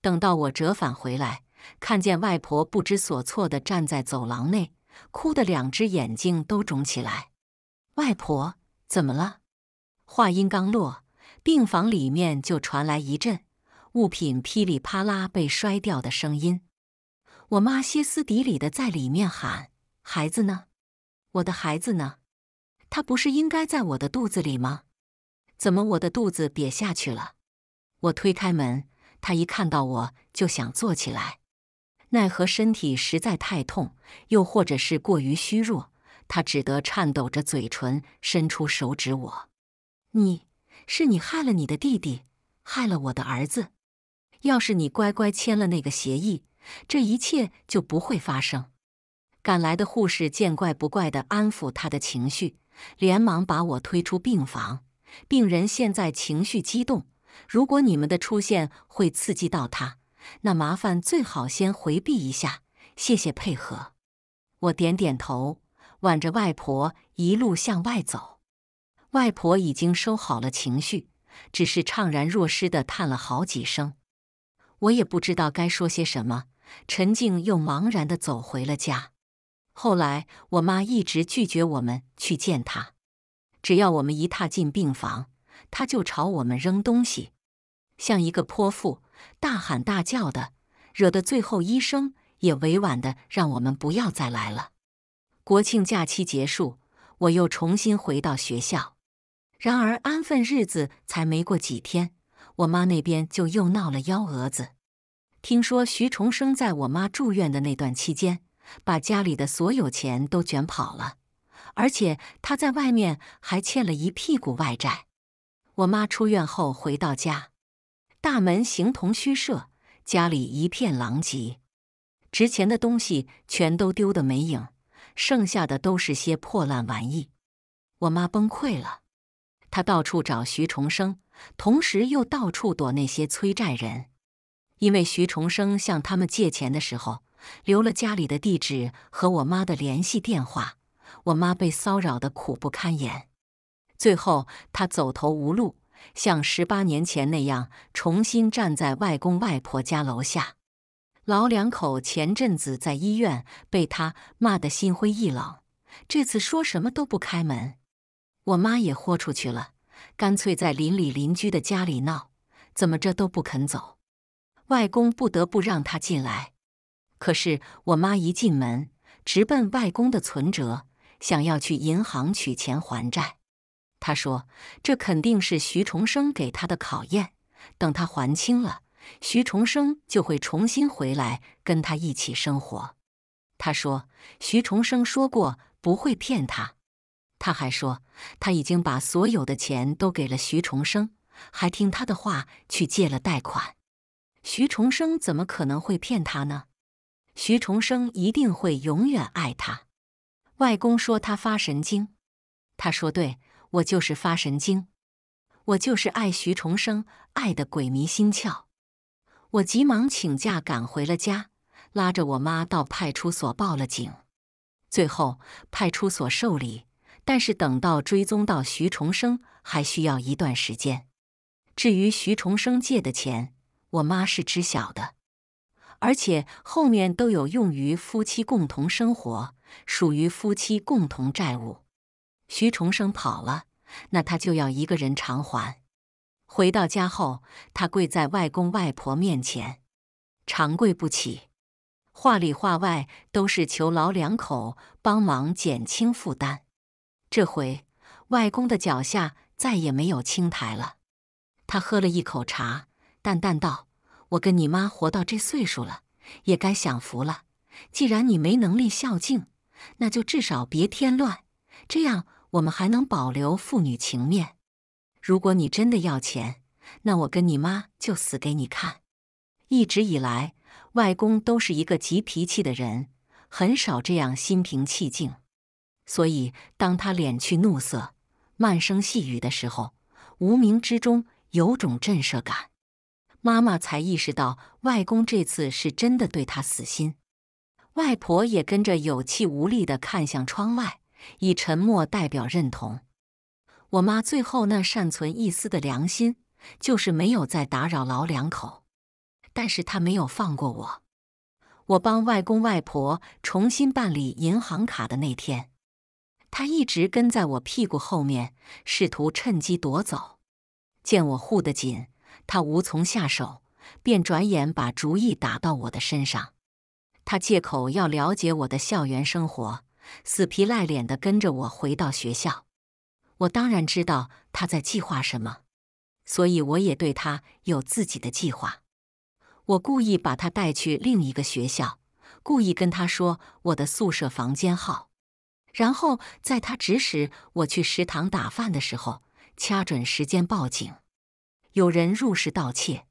等到我折返回来，看见外婆不知所措地站在走廊内，哭得两只眼睛都肿起来。外婆，怎么了？话音刚落，病房里面就传来一阵。物品噼里啪啦被摔掉的声音，我妈歇斯底里的在里面喊：“孩子呢？我的孩子呢？他不是应该在我的肚子里吗？怎么我的肚子瘪下去了？”我推开门，他一看到我就想坐起来，奈何身体实在太痛，又或者是过于虚弱，他只得颤抖着嘴唇伸出手指我：“你是你害了你的弟弟，害了我的儿子。”要是你乖乖签了那个协议，这一切就不会发生。赶来的护士见怪不怪地安抚他的情绪，连忙把我推出病房。病人现在情绪激动，如果你们的出现会刺激到他，那麻烦最好先回避一下，谢谢配合。我点点头，挽着外婆一路向外走。外婆已经收好了情绪，只是怅然若失地叹了好几声。我也不知道该说些什么，陈静又茫然地走回了家。后来，我妈一直拒绝我们去见她，只要我们一踏进病房，她就朝我们扔东西。像一个泼妇，大喊大叫的，惹得最后医生也委婉的让我们不要再来了。国庆假期结束，我又重新回到学校。然而安分日子才没过几天，我妈那边就又闹了幺蛾子。听说徐重生在我妈住院的那段期间，把家里的所有钱都卷跑了，而且他在外面还欠了一屁股外债。我妈出院后回到家，大门形同虚设，家里一片狼藉，值钱的东西全都丢得没影，剩下的都是些破烂玩意。我妈崩溃了，她到处找徐重生，同时又到处躲那些催债人，因为徐重生向他们借钱的时候留了家里的地址和我妈的联系电话，我妈被骚扰的苦不堪言。最后，他走投无路，像十八年前那样，重新站在外公外婆家楼下。老两口前阵子在医院被他骂得心灰意冷，这次说什么都不开门。我妈也豁出去了，干脆在邻里邻居的家里闹，怎么着都不肯走。外公不得不让他进来，可是我妈一进门，直奔外公的存折，想要去银行取钱还债。他说：“这肯定是徐重生给他的考验，等他还清了，徐重生就会重新回来跟他一起生活。”他说：“徐重生说过不会骗他。”他还说：“他已经把所有的钱都给了徐重生，还听他的话去借了贷款。徐重生怎么可能会骗他呢？徐重生一定会永远爱他。”外公说他发神经。他说：“对。”我就是发神经，我就是爱徐重生，爱得鬼迷心窍。我急忙请假赶回了家，拉着我妈到派出所报了警。最后派出所受理，但是等到追踪到徐重生，还需要一段时间。至于徐重生借的钱，我妈是知晓的，而且后面都有用于夫妻共同生活，属于夫妻共同债务。徐重生跑了，那他就要一个人偿还。回到家后，他跪在外公外婆面前，长跪不起，话里话外都是求老两口帮忙减轻负担。这回外公的脚下再也没有青苔了。他喝了一口茶，淡淡道：“我跟你妈活到这岁数了，也该享福了。既然你没能力孝敬，那就至少别添乱，这样。”我们还能保留父女情面。如果你真的要钱，那我跟你妈就死给你看。一直以来，外公都是一个急脾气的人，很少这样心平气静。所以，当他敛去怒色、慢声细语的时候，无名之中有种震慑感。妈妈才意识到，外公这次是真的对他死心。外婆也跟着有气无力地看向窗外。以沉默代表认同。我妈最后那善存一丝的良心，就是没有再打扰老两口。但是她没有放过我。我帮外公外婆重新办理银行卡的那天，她一直跟在我屁股后面，试图趁机夺走。见我护得紧，他无从下手，便转眼把主意打到我的身上。他借口要了解我的校园生活。死皮赖脸的跟着我回到学校，我当然知道他在计划什么，所以我也对他有自己的计划。我故意把他带去另一个学校，故意跟他说我的宿舍房间号，然后在他指使我去食堂打饭的时候，掐准时间报警。有人入室盗窃，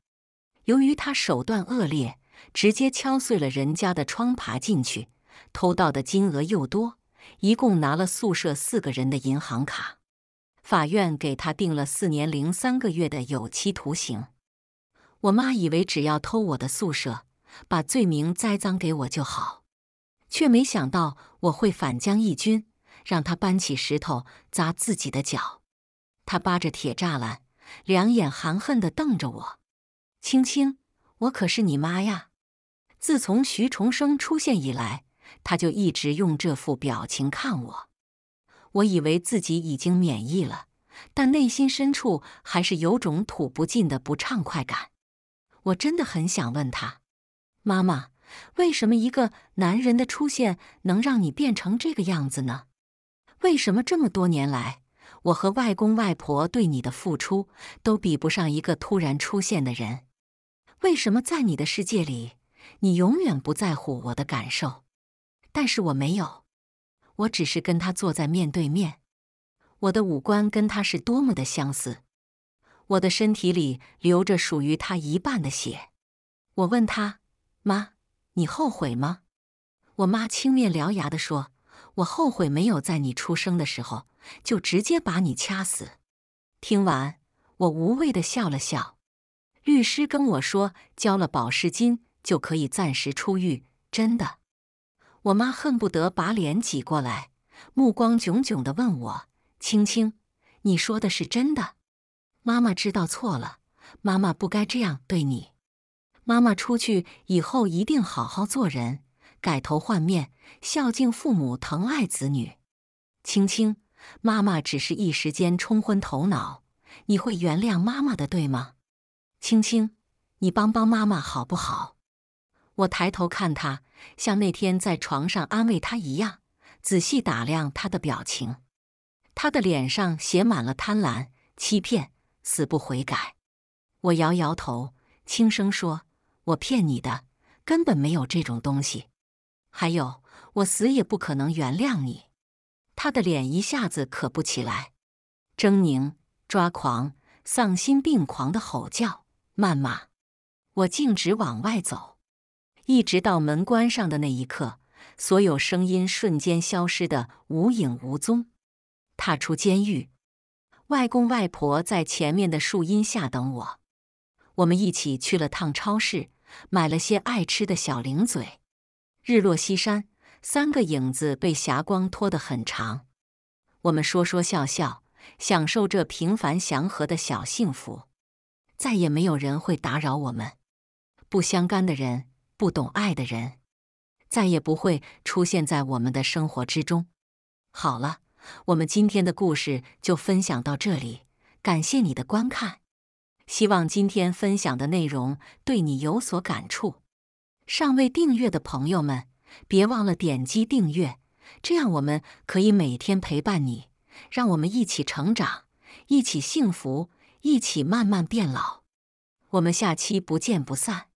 由于他手段恶劣，直接敲碎了人家的窗爬进去。偷盗的金额又多，一共拿了宿舍四个人的银行卡。法院给他定了四年零三个月的有期徒刑。我妈以为只要偷我的宿舍，把罪名栽赃给我就好，却没想到我会反将一军，让他搬起石头砸自己的脚。他扒着铁栅栏，两眼含恨地瞪着我：“青青，我可是你妈呀！”自从徐重生出现以来。他就一直用这副表情看我，我以为自己已经免疫了，但内心深处还是有种吐不尽的不畅快感。我真的很想问他：“妈妈，为什么一个男人的出现能让你变成这个样子呢？为什么这么多年来，我和外公外婆对你的付出都比不上一个突然出现的人？为什么在你的世界里，你永远不在乎我的感受？但是我没有，我只是跟他坐在面对面。”我的五官跟他是多么的相似，我的身体里流着属于他一半的血。我问他：“妈，你后悔吗？”我妈青面獠牙地说：“我后悔没有在你出生的时候就直接把你掐死。”听完，我无谓的笑了笑。律师跟我说，交了保释金就可以暂时出狱，真的？我妈恨不得把脸挤过来，目光炯炯的问我。青青，你说的是真的？妈妈知道错了，妈妈不该这样对你。妈妈出去以后一定好好做人，改头换面，孝敬父母，疼爱子女。青青，妈妈只是一时间冲昏头脑，你会原谅妈妈的，对吗？青青，你帮帮妈妈好不好？我抬头看他，像那天在床上安慰他一样，仔细打量他的表情。他的脸上写满了贪婪、欺骗、死不悔改。我摇摇头，轻声说：“我骗你的，根本没有这种东西。还有，我死也不可能原谅你。”他的脸一下子可不起来，狰狞、抓狂、丧心病狂的吼叫、谩骂。我径直往外走，一直到门关上的那一刻，所有声音瞬间消失的无影无踪。踏出监狱，外公外婆在前面的树荫下等我。我们一起去了趟超市，买了些爱吃的小零嘴。日落西山，三个影子被霞光拖得很长。我们说说笑笑，享受这平凡祥和的小幸福。再也没有人会打扰我们，不相干的人，不懂爱的人，再也不会出现在我们的生活之中。好了。我们今天的故事就分享到这里，感谢你的观看。希望今天分享的内容对你有所感触。尚未订阅的朋友们，别忘了点击订阅，这样我们可以每天陪伴你，让我们一起成长，一起幸福，一起慢慢变老。我们下期不见不散。